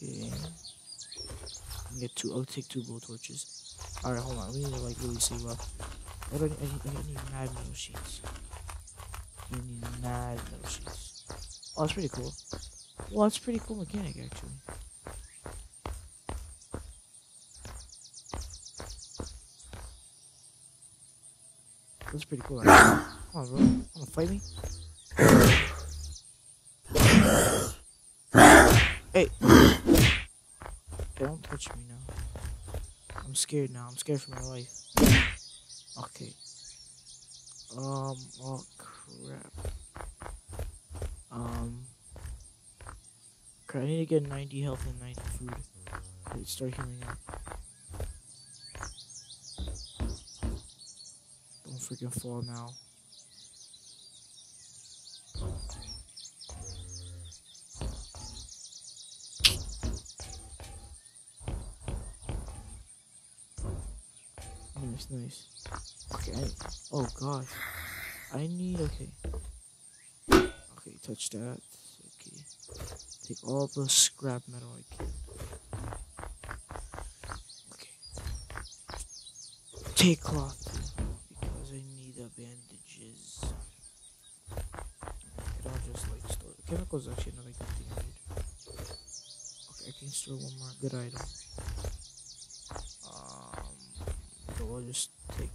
Okay. Get two. I'll take two blow torches. All right, hold on. We need to like really save up. I don't. I I need mad metal sheets. I need mad metal sheets. Oh, that's pretty cool. Well, that's pretty cool mechanic actually. That's pretty cool. Actually. Come on, bro. Wanna fight me? Hey, don't touch me now. I'm scared now. I'm scared for my life. Um. Oh crap. Um. Crap. I need to get 90 health and 90 food. Start healing up. Don't freaking fall now. Nice, nice. Okay. I, oh gosh. I need. Okay. Okay, touch that. Okay. Take all the scrap metal I can. Okay. Take cloth because I need the bandages. I don't just like store. Chemicals actually another good thing I need. Okay, I can store one more good item. Um, we'll just take.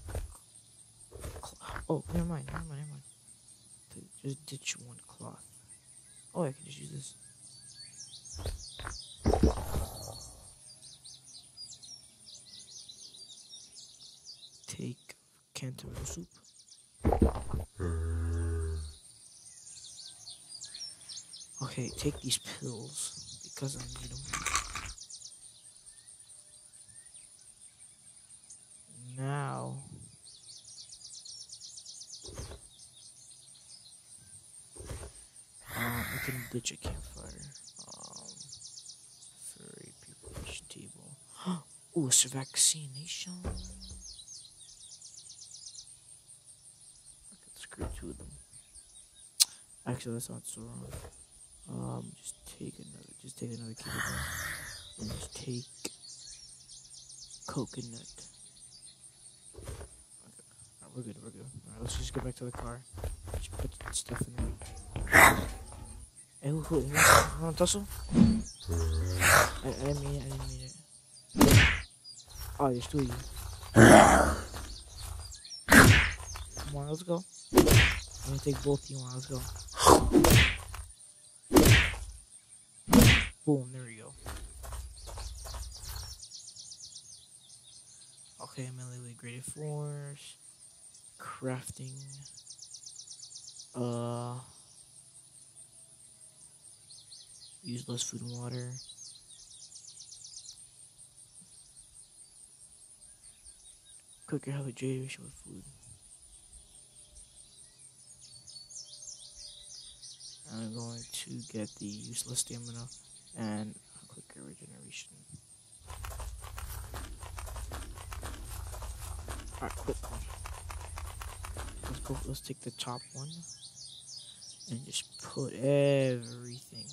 Oh, never mind, never mind, never mind. Just ditch one cloth. Oh, I can just use this. Take cantaloupe soup. Okay, take these pills because I need them. Now, um, we can ditch a campfire. Um, furry preparation table. Ooh, it's a vaccination. I could screw two of them. Actually, that's not so wrong. Um, just take another, just take another cable and just take coconut. Okay. Alright, we're good, we're good. Alright, let's just get back to the car. Just put stuff in there. Hey, who, who, who, who want to tussle? I, I didn't mean it, I didn't mean it. Oh, there's two of you. Come on, let's go. I'm gonna take both of you on, let's go. Boom, there we go. Okay, melee graded force. Crafting. Uh. Use less food and water. Cook your hydration with food. I'm going to get the useless stamina and quicker regeneration. Alright, quick. Let's go. Let's take the top one and just put everything.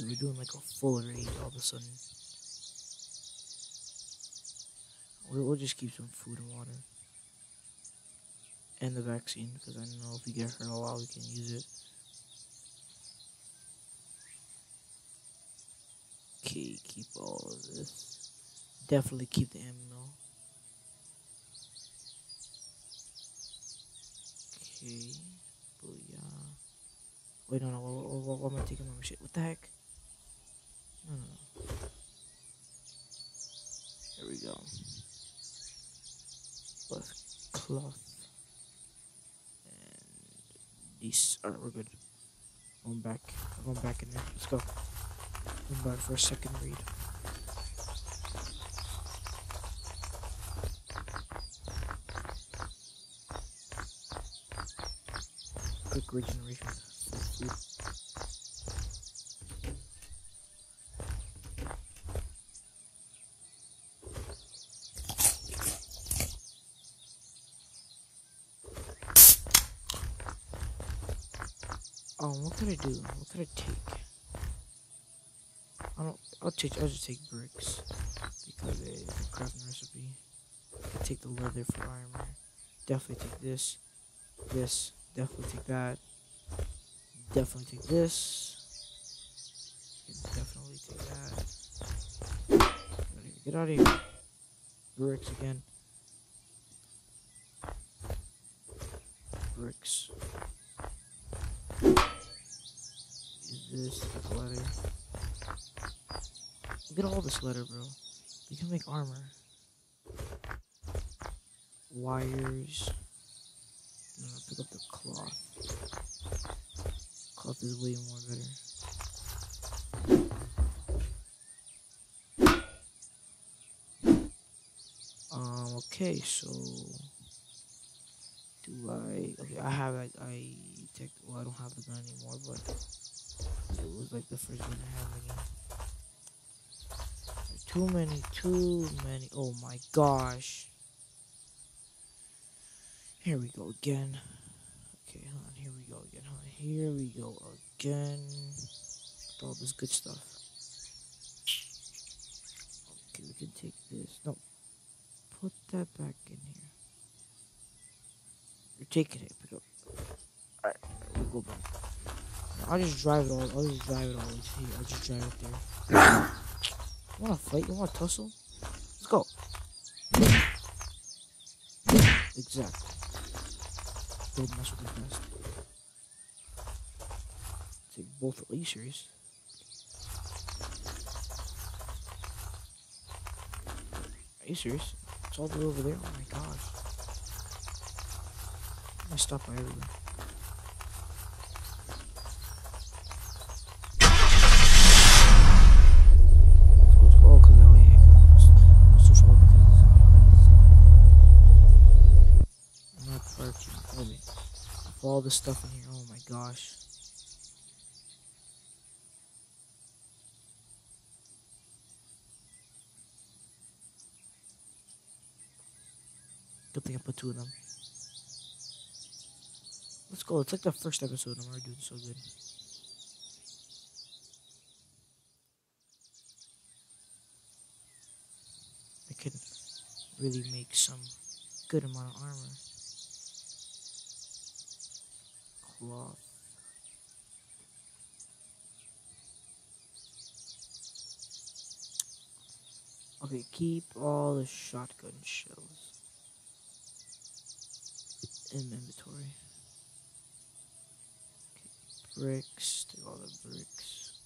Dude, we're doing like a full raid all of a sudden. We'll, we'll just keep some food and water. And the vaccine, because I don't know if we get hurt a lot, we can use it. Okay, keep all of this. Definitely keep the ammo. Okay, booyah. Wait, no, no, what, what, what, what am I taking my shit? What the heck? There we go. Plus cloth. And these. Alright, we're good. Going back. I'm going back in there. Let's go. Going back for a second read. Quick regeneration. Could I do? What could I take? I don't. I'll take. I'll just take bricks because it's a crafting recipe. I take the leather for armor. Definitely take this. This. Definitely take that. Definitely take this. Definitely take that. Get out of here. Get out of here. Bricks again. Bricks. Use this as leather. At all this leather, bro. You can make armor. Wires. Pick up the cloth. Cloth is way more better. Um, okay, so do I okay I have I, I take well I don't have the gun anymore but it was like the first gun I had in the game. Too many, too many. Oh my gosh. Here we go again. Okay, hold on. Here we go again. Hold on. Here we go again. With all this good stuff. Okay, we can take this. No. Put that back in here. You're taking it. Pick up. Alright, we'll go back. I'll just drive it all. I'll just drive it all. I'll just drive it there. You wanna fight? You wanna tussle? Let's go. Exactly. Don't mess with the best. Take both. It's all the way over there. Oh my gosh. Gonna stop by everywhere. Let's go. Oh, 'cause oh yeah, 'cause I was too far because of the zombies. I'm not parking. Oh wait. With all this stuff in here. Oh my gosh. Good thing I put two of them. Let's go. It's like the first episode. I'm already doing so good. I could really make some good amount of armor. Okay, keep all the shotgun shells in inventory. Okay, bricks, take all the bricks.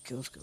Okay, let's go.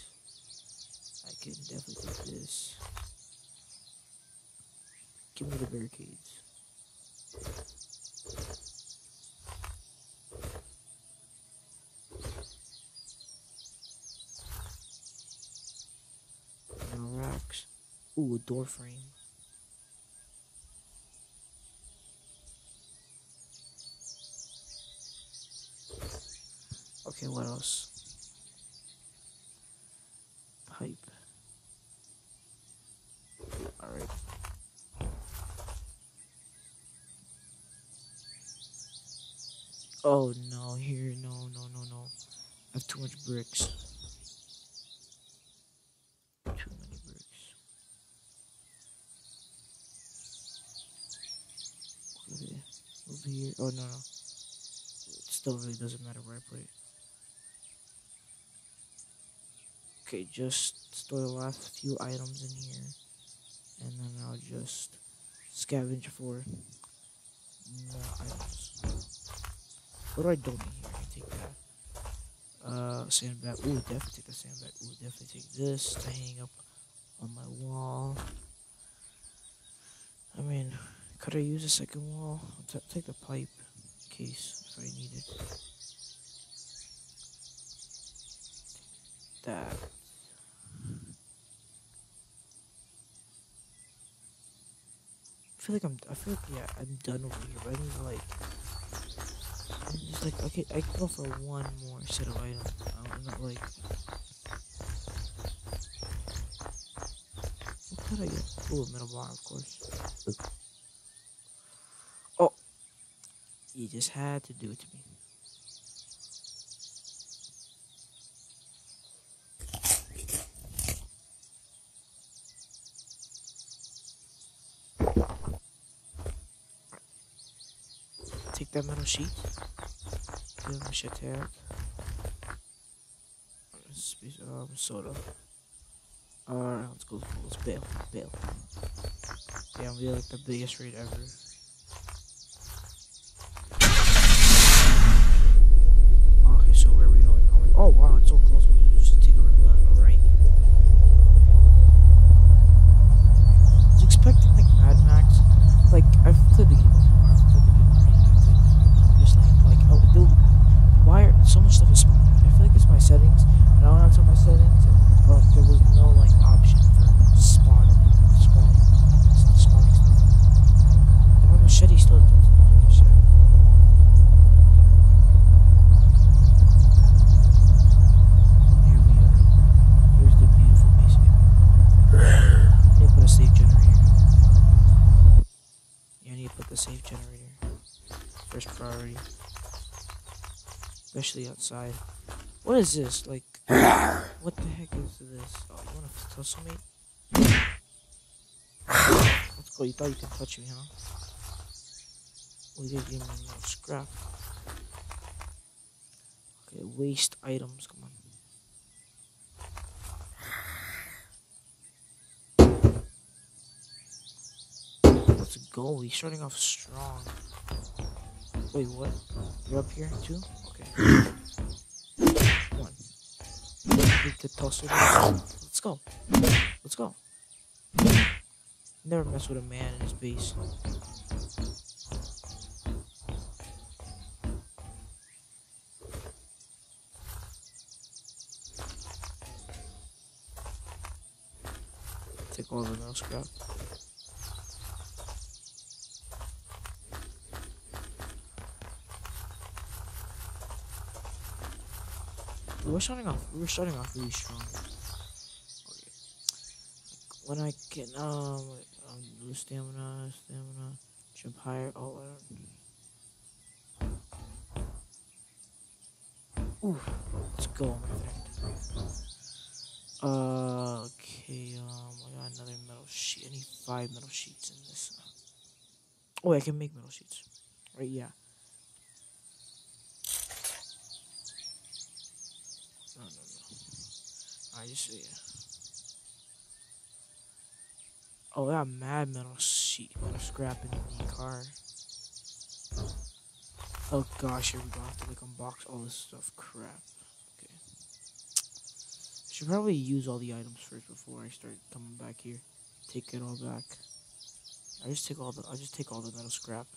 Can definitely take this. Give me the barricades. No racks. Ooh, a door frame. Okay, what else? Pipe. Alright. Oh no, here, no, no, no, no. I have too much bricks. Too many bricks. Okay, over here. Oh no, no. It still really doesn't matter where I put it. Okay, just store the last few items in here. And then I'll just scavenge for more items. What do I don't need here? I take that. Uh, sandbag. Ooh, definitely take the sandbag. Ooh, definitely take this to hang up on my wall. I mean, could I use a second wall? I'll take the pipe case if I need it. That. Feel like I'm. I feel like yeah, I'm done over here. But I need to like. I'm just like okay, I can go for one more set of items. I'm not like. What could I get? Ooh, a metal bar, of course. Oh, you just had to do it to me. A shit tag. Space, um. Alright, let's go. Let's bail. Bail. Damn, we like the biggest raid ever. Okay, so where are we going? Oh, wow, it's so close. We can just take a left or right. I was expecting like Mad Max. Like, I've played the game before. I've played the game already. I've played I'm just like, like, oh, dude, why are so much stuff is spawning? I feel like it's my settings. And I went onto my settings, and um, there was no like option for spawn, spawning, spawning stuff. And my machete still does it. Shit. Here we are. Here's the beautiful basement. I need to put a safe generator. Yeah, I need to put the safe generator. First priority. Especially outside. Like, what the heck is this? Oh, you wanna tussle me? Let's go. You thought you could touch me, huh? We did give me no scrap. Okay, waste items. Come on. Let's go. He's starting off strong. Wait, what? You're up here too? Okay. Let's go. Let's go. Never mess with a man in his base. Take all the metal scrap. We're starting off. We're starting off really strong. Okay. When I can um, um lose stamina, stamina, jump higher. Oh, I don't. Ooh, let's go, my friend. Uh, okay. Um, I got another metal sheet. I need five metal sheets in this. Oh, I can make metal sheets. Right? Yeah. No, no, I. Oh, I got mad metal sheet, metal scrap in the car. Oh gosh, here we go. I have to like unbox all this stuff. Crap. Okay. should probably use all the items first before I start coming back here. Take it all back. I just take all the I just take all the metal scrap.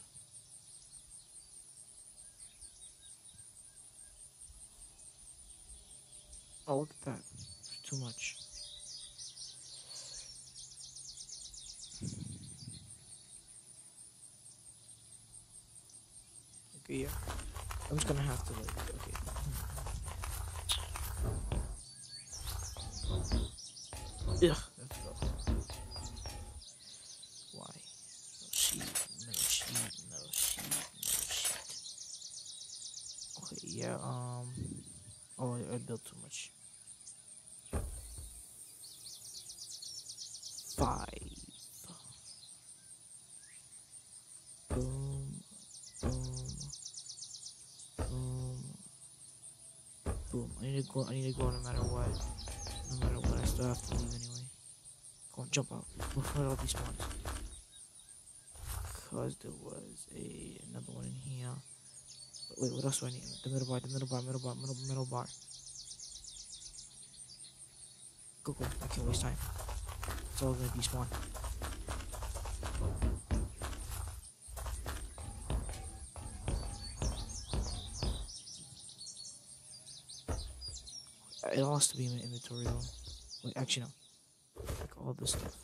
Oh look at that. Too much. Okay, yeah. I'm just gonna have to like okay. Ugh. Why? Okay, yeah, um oh I built too much. Go. I need to go no matter what. No matter what, I still have to leave anyway. Go on, jump out before all these spawns. Cause there was a another one in here. But wait, what else do I need? The middle bar, the middle bar, middle bar, middle middle bar. Go go! I can't waste time. It's all gonna be spawn. It has to be in my inventory though. Wait, actually no. Like all this stuff.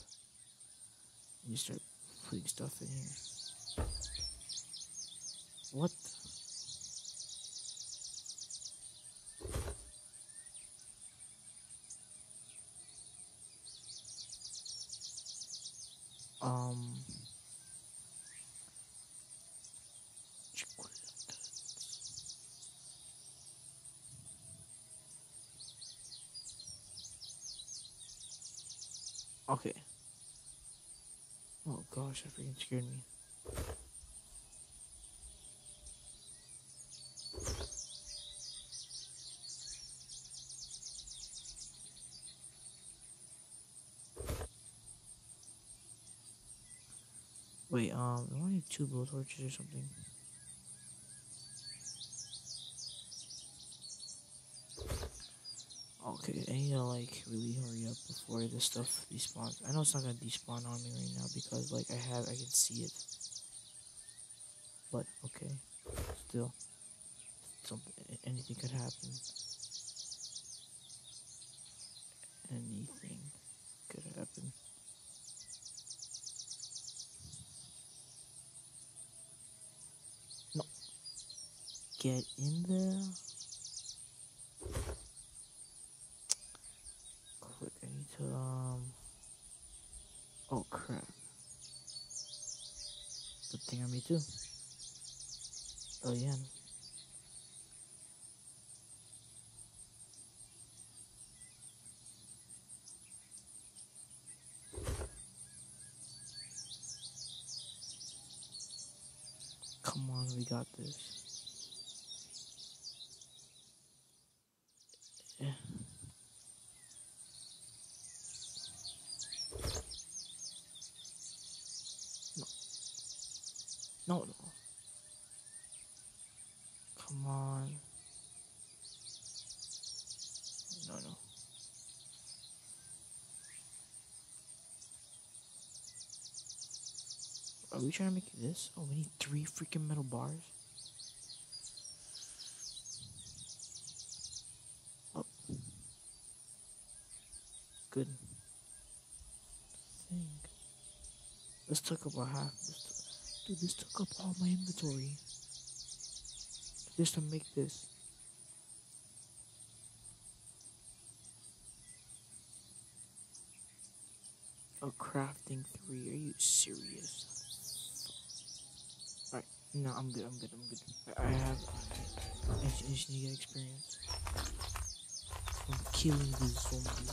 You start putting stuff in here. What? Um. Okay. Oh gosh, that freaking scared me. Wait, um, I need two blow torches or something. Okay, I need to like really hurry up before this stuff despawns. I know it's not gonna despawn on me right now because like I have I can see it. But okay. Still something anything could happen. Anything could happen. No. Get in there. quick. I need to um. Oh crap! Good thing on me too. Oh yeah. Come on, we got this. Yeah. No, no. Come on. No, no. Are we trying to make this? Oh, we need three freaking metal bars. Oh. Good. Thing. This took about half. This Dude, this took up all my inventory. Just to make this. A crafting three. Are you serious? No, I'm good, I'm good, I'm good. I, have uh, to get experience. I'm killing these zombies.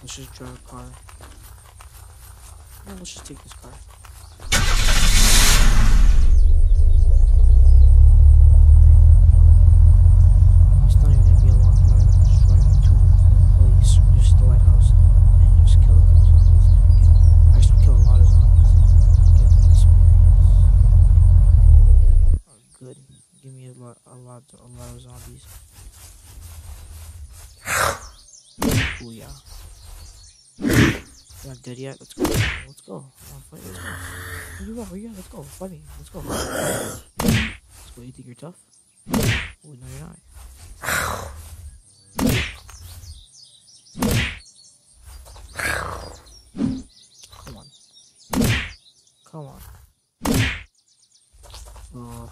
Let's just drive a car. Let's just take this car. It's not even gonna be a long drive. I'm just driving to a place, just the lighthouse, and just kill a couple zombies. And get, actually, kill a lot of zombies. Get experience. Oh, good. Give me a lot, a lot, a lot of zombies. Oh yeah. You're not dead yet? Let's go. Let's go. Come on, fight. Let's go. Where you at? Where? Let's go. Fight me. Let's go. Let's go. You think you're tough? Oh, no, you're not. Come on. Come on. Oh.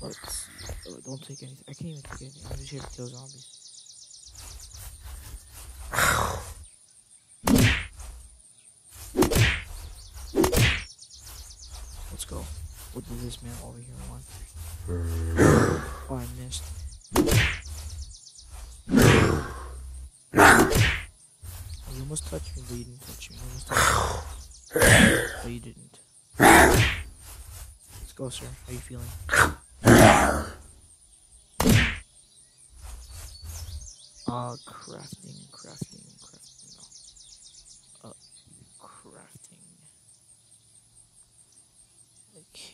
Let's, oh, don't take anything. I can't even take anything. I'm just here to kill zombies. Let's go. What does this man over here want? Oh, I missed. Oh, you almost touched me, but you didn't touch me. You almost touched me. But you didn't. Let's go, sir. How are you feeling? Uh, crafting, crafting. No. Uh, crafting.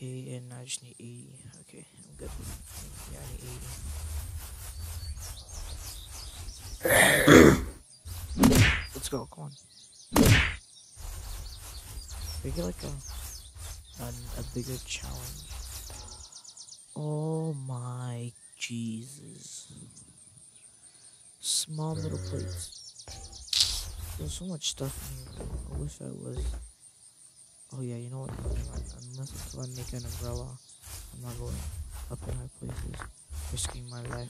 Okay, and I just need 80. Okay, I'm good. Yeah, I need 80. Let's go, come on. We get like a, a, a bigger challenge. Oh my Jesus. Small little plates. There's so much stuff in here. I wish I was. Oh yeah, you know what? Never mind. Unless until I make an umbrella, I'm not going up in high places, risking my life.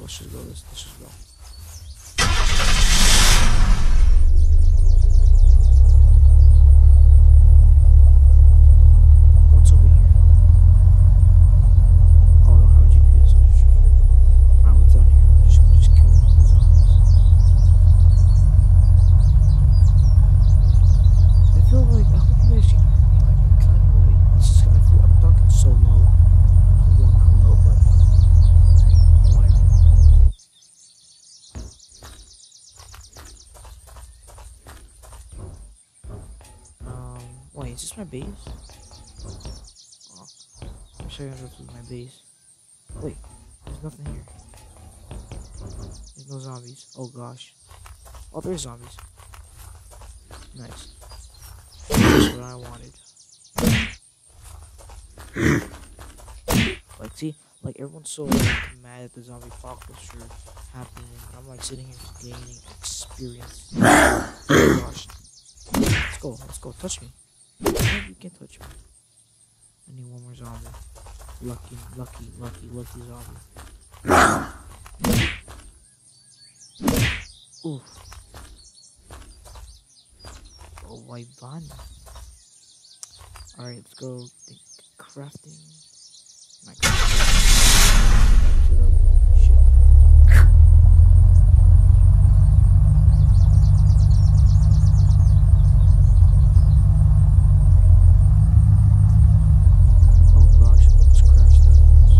Let's just go. Let's just go. What's over here? Oh, I don't have a GPS. I just- Alright, what's down here? Just, just kill the zombies. I feel like I hope you guys can hear me. Like I'm kind of like this is gonna feel. I'm talking so low. Well, not low, but whatever. Um, wait, is this my base? Oh, I'm sure base. Wait, there's nothing here. There's no zombies. Oh gosh. Oh, there's zombies. Nice. That's what I wanted. like, see, like everyone's so like, mad at the zombie apocalypse happening. I'm like sitting here gaining experience. oh gosh. Let's go, let's go. Touch me. You can't touch me. I need one more zombie. Lucky, lucky, lucky, lucky zombie. Oof. Oh, why van? Alright, let's go crafting. My crafting. Back to the ship. Oh gosh, I almost crashed that once.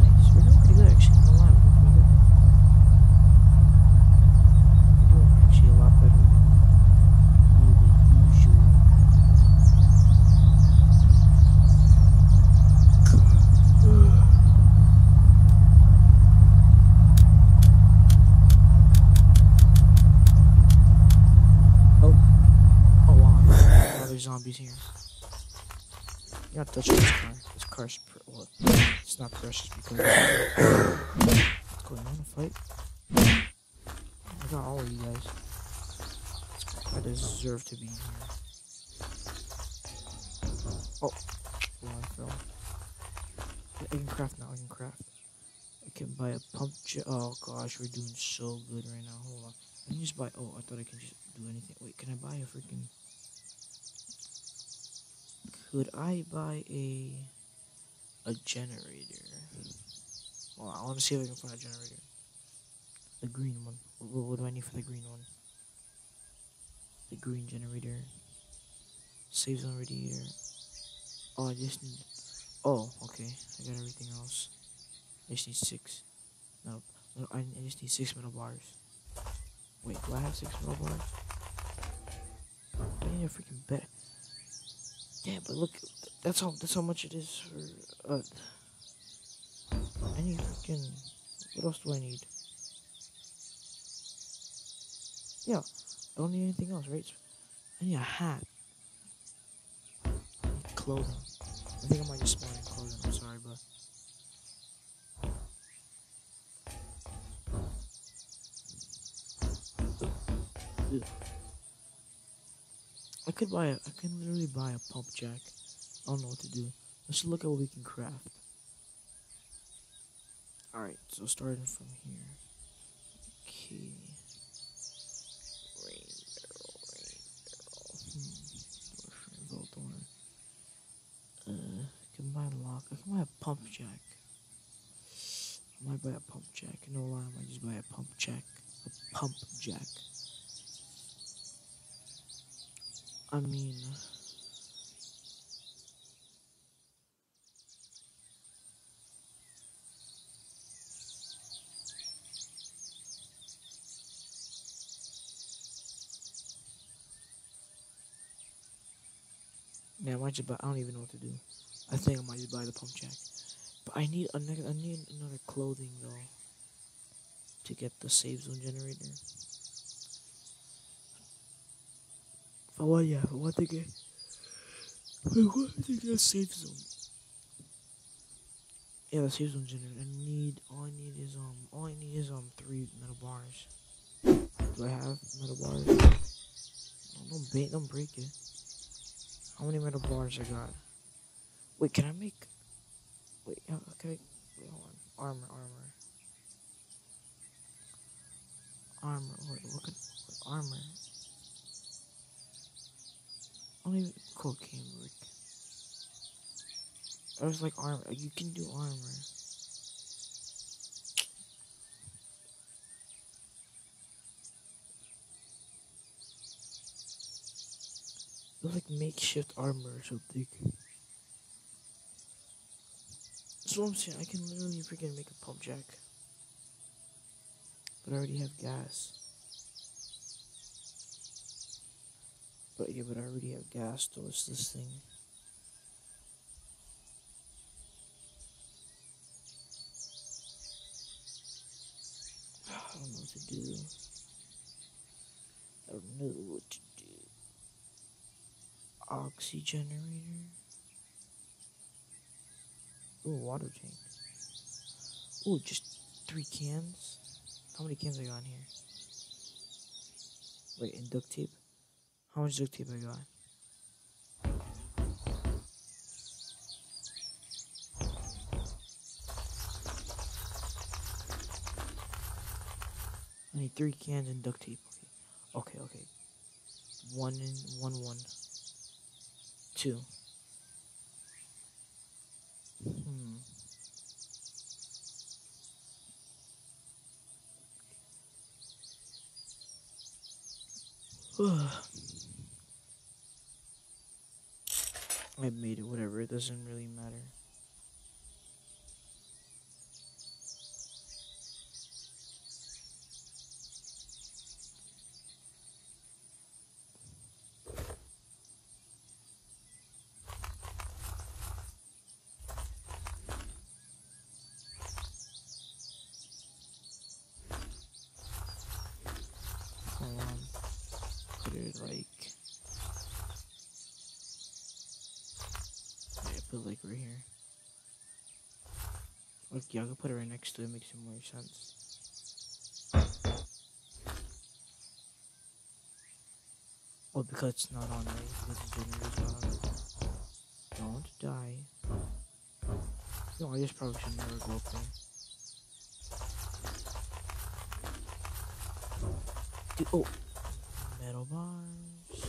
Nice. We're doing pretty good actually, no lie, we're doing pretty good. We're doing actually a lot better than the usual. Oh. Oh wow. Now there's zombies here. You're not touching this car. This car's well, it's not precious because what's going on? A fight? I got all of you guys. I deserve to be here. Oh, well, I fell. I can craft now. I can craft. I can buy a pump. Oh gosh, we're doing so good right now. Hold on. I can just buy. Oh, I thought I could just do anything. Wait, can I buy a freaking? Could I buy a a generator? Well, I want to see if I can find a generator. The green one. What, what do I need for the green one? The green generator. Safezone radiator. Oh, I just need. Oh, okay. I got everything else. I just need six. No, I, I just need six metal bars. Wait, do I have six metal bars? I need a freaking bed. Yeah, but look, that's how that's how much it is for. Uh, I need freaking. What else do I need? Yeah, I don't need anything else, right? I need a hat. Need clothing. I think I might just spawn in clothing. I'm sorry, but. I could buy a, I can literally buy a pump jack. I don't know what to do. Let's look at what we can craft. Alright, so starting from here. Okay. Rain barrel, rain barrel. Hmm. Uh, I can buy a lock. I can buy a pump jack. I might buy a pump jack. No lie, I might just buy a pump jack. A pump jack. I mean, yeah, I might just buy. I don't even know what to do. I think I might just buy the pump jack, but I need another. I need another clothing though to get the save zone generator. Want, yeah, to get, I want to get a safe zone. Yeah, the safe zone generator. I need, all I need is, um, all I need is, um, three metal bars. Do I have metal bars? No, don't break, don't break it. How many metal bars I got? Wait, can I make, wait, I, wait, hold on. Armor, armor. Armor, wait, look at, armor. Only cocaine brick. I was like armor. You can do armor. It was like makeshift armor or something. What I'm saying. I can literally freaking make a pump jack. But I already have gas. But yeah, but I already have gas though. It's this thing. I don't know what to do. I don't know what to do. Oxygenator. Ooh, water tank. Ooh, just three cans. How many cans are you on here? Wait, and duct tape. How much duct tape I got? I need three cans and duct tape. Okay, okay, okay. One and one, one. Two. Hmm. I made it, whatever, it doesn't really matter. Hold on. Put it like. Yeah, put like right here. I can put it right next to it, makes it more sense. Oh, because it's not on right? Because the generator's not on. Don't die. No, I just probably should never go up there. Dude, oh, metal bars.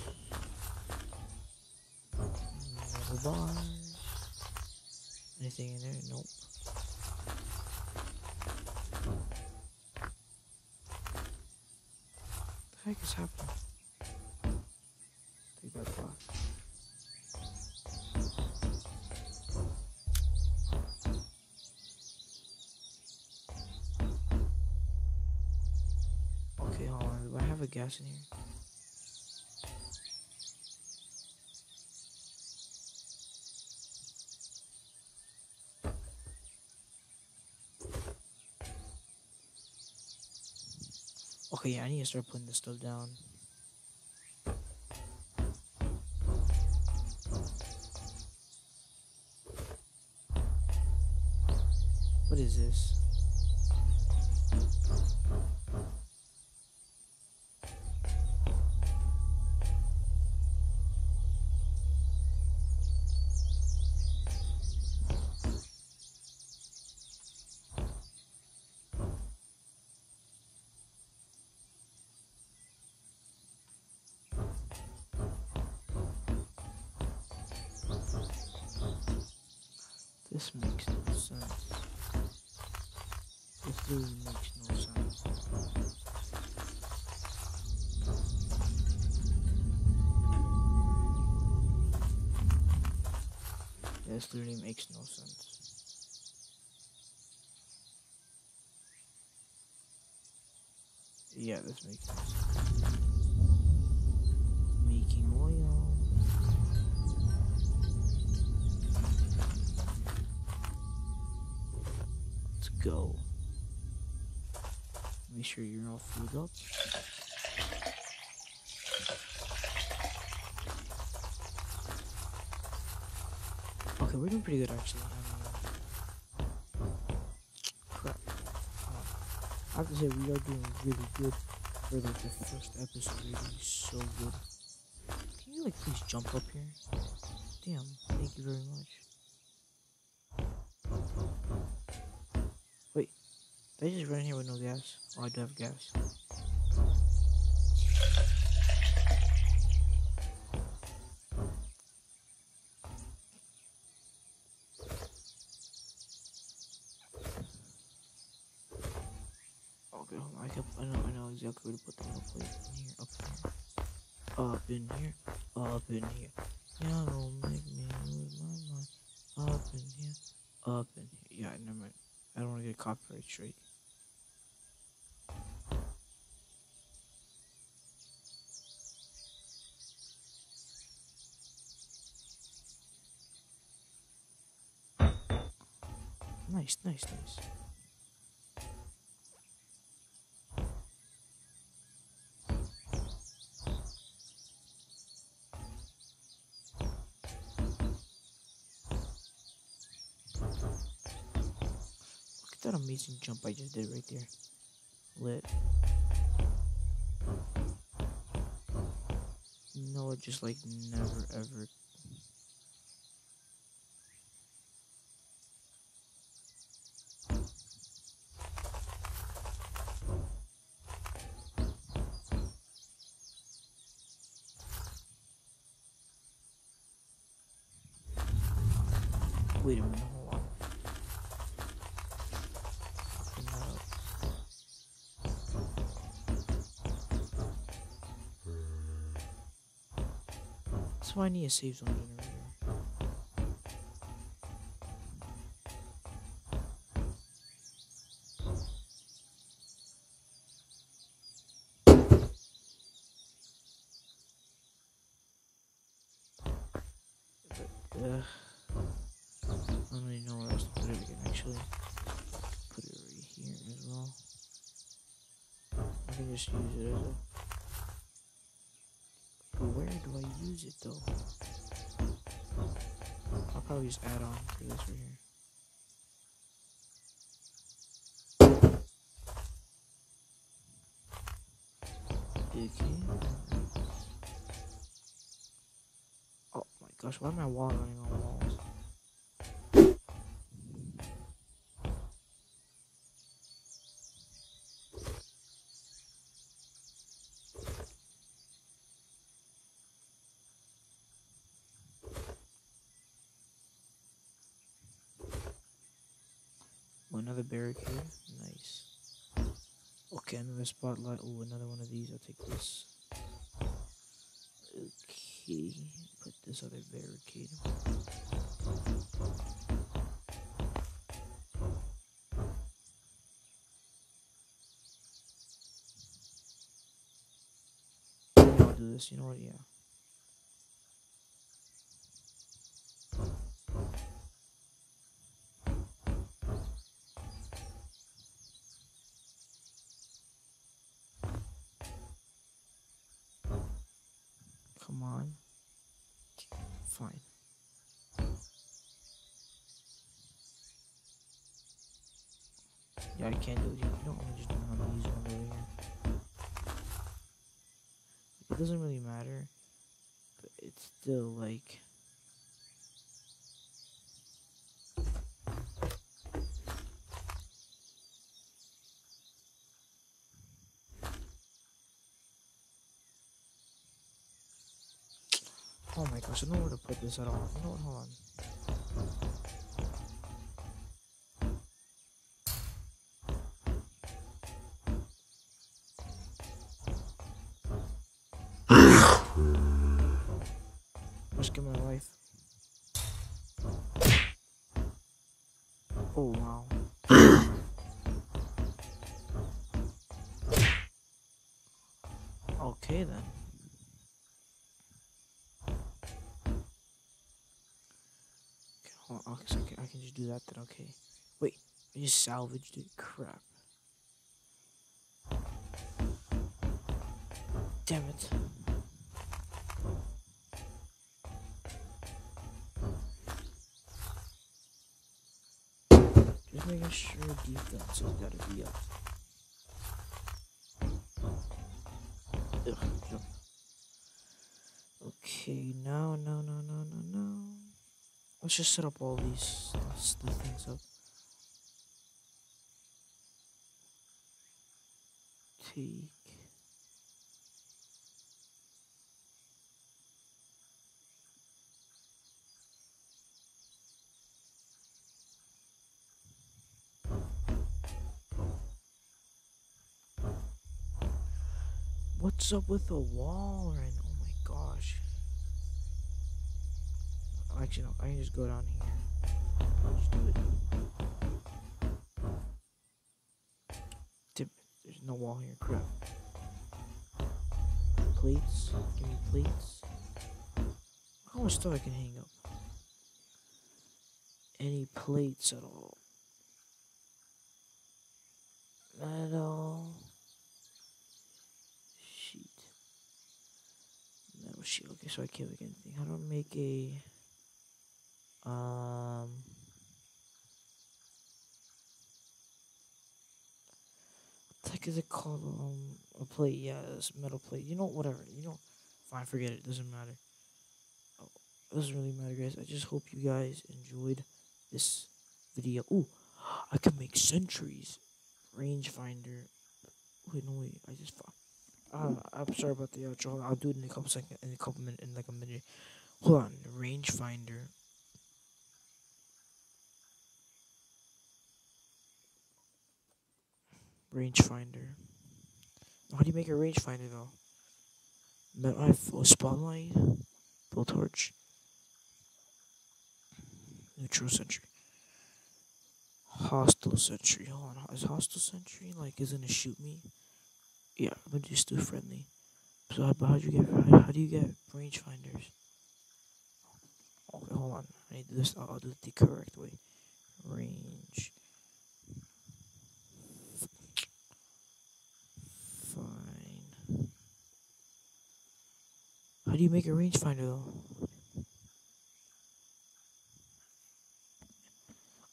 Metal bars. Anything in there? Nope. Is happening? Take that Okay, hold on. Do I have a gas in here? Okay, I need to start putting this stuff down. This literally makes no sense. Yeah, this makes sense. Making oil. Let's go. Make sure you're all filled up. Okay, we're doing pretty good actually. Crap. Uh, I have to say we are doing really good for like the first episode. We're so good. Can you like please jump up here? Damn, thank you very much. Wait, did I just run here with no gas? Oh, I do have gas. In here, up in here. Yeah, don't make me lose my mind. Up in here, up in here. Yeah, never mind. I don't want to get copyright straight. Nice, nice, nice. Amazing jump I just did right there. Lit. No, it just like never ever. Wait a minute, why I need a safezone. But, uh, I don't really know where else to put it. Actually put it right here as well. I can just use it as a. But where do I use it though? I'll probably just add on to this right here. Oh my gosh, why am I wall running on walls? another spotlight. Oh, another one of these. I'll take this. Okay, put this other barricade. I'll do this. You know what? Yeah. Can't do it. You don't to just know how to use here. It doesn't really matter, but it's still like. Oh my gosh, I don't know where to put this at all. You know what? Hold on. Okay then. Okay, on. I can, I can just do that then. Okay. Wait, I just salvaged it. Crap. Damn it. Just making sure defense has gotta be up. Ugh, jump. Okay, now, no, no, no, no, no. Let's just set up all these, things up. Take. What's up with the wall, Ren? Oh my gosh. Actually, no, I can just go down here. Just do it. There's no wall here. Crap. Plates. Give me plates. How much stuff I can hang up? Any plates at all? Metal. Sheet. Metal sheet. Okay, so I can't make anything. How do I make a um what the heck is it called? Um a plate, yeah, a metal plate. You know, whatever. You know fine, forget it, doesn't matter. Oh, doesn't really matter guys. I just hope you guys enjoyed this video. Ooh, I can make sentries. Rangefinder. Wait, no wait, I just. Uh, I'm sorry about the outro. I'll do it in a couple seconds, in a couple minutes, in like a minute. Hold on, rangefinder. Rangefinder. How do you make a rangefinder though? Metal, a spotlight, blowtorch, neutral sentry, hostile sentry. Hold on, is hostile sentry like is gonna shoot me? Yeah, but just do friendly. So how, do you get how, how do you get rangefinders? Okay, hold on. I need to do this. I'll do it the correct way. Range. How do you make a rangefinder though?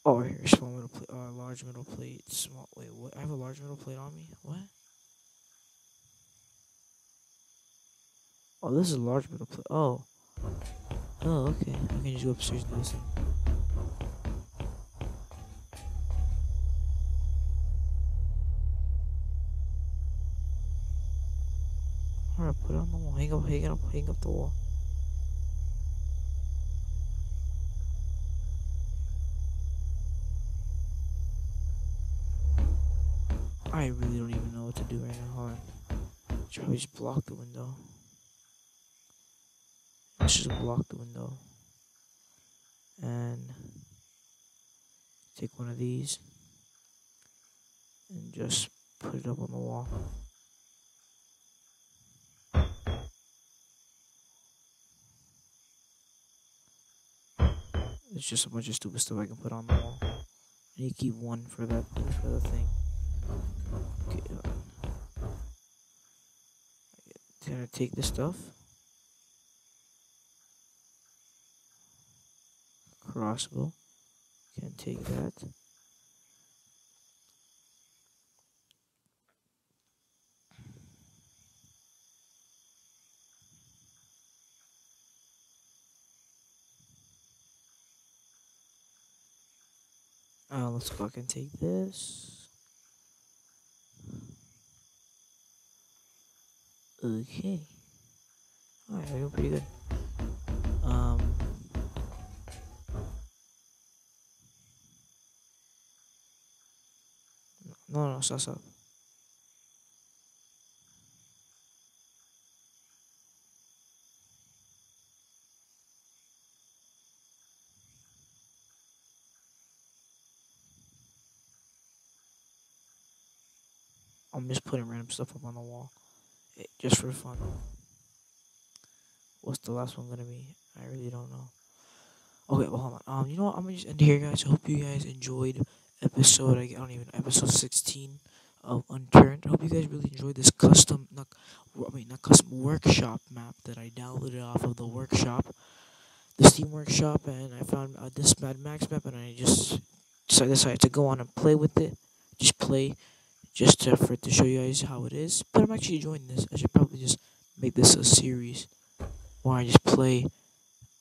Oh, here, small metal plate, uh, large metal plate, small. Wait, what? I have a large metal plate on me. What? Oh, this is a large metal plate. Oh. Oh, okay. I can just go upstairs and do this. Thing. Alright, put it on the wall. Hang up, hang up, hang up the wall. I really don't even know what to do right now. Hold on. Should probably just block the window. Let's just block the window. And take one of these and just put it up on the wall. It's just a bunch of stupid stuff I can put on the wall. I need to keep one for that for the thing. Okay. Uh, gonna take this stuff. Crossbow. Can take that. Uh, let's and take this. Okay. Alright, we're doing pretty good. Um. No, no, stop, stop. I'm just putting random stuff up on the wall, just for fun. What's the last one gonna be? I really don't know. Okay, well, hold on. Um, you know what? I'm gonna just end here, guys. I hope you guys enjoyed episode. I don't even episode 16 of Unturned. I hope you guys really enjoyed this custom, not, I mean, not custom workshop map that I downloaded off of the workshop, the Steam Workshop, and I found uh, this Mad Max map, and I just decided, decided to go on and play with it. Just play just to, for to show you guys how it is. But I'm actually enjoying this. I should probably just make this a series where I just play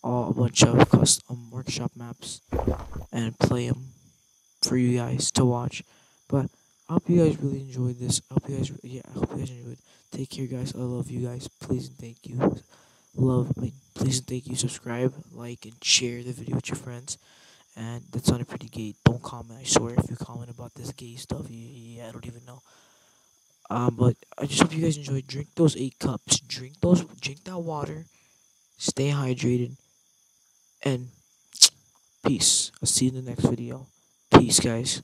all a bunch of custom workshop maps and play them for you guys to watch. But I hope you guys really enjoyed this. I hope you guys, yeah, I hope you guys enjoyed. Take care, guys. I love you guys. Please and thank you. Love, I please and thank you. Subscribe, like, and share the video with your friends and that sounded pretty gay. Don't comment. I swear, if you comment about this gay stuff, yeah, I don't even know. Um, but I just hope you guys enjoy. Drink those eight cups. Drink those. Drink that water. Stay hydrated. And peace. I'll see you in the next video. Peace, guys.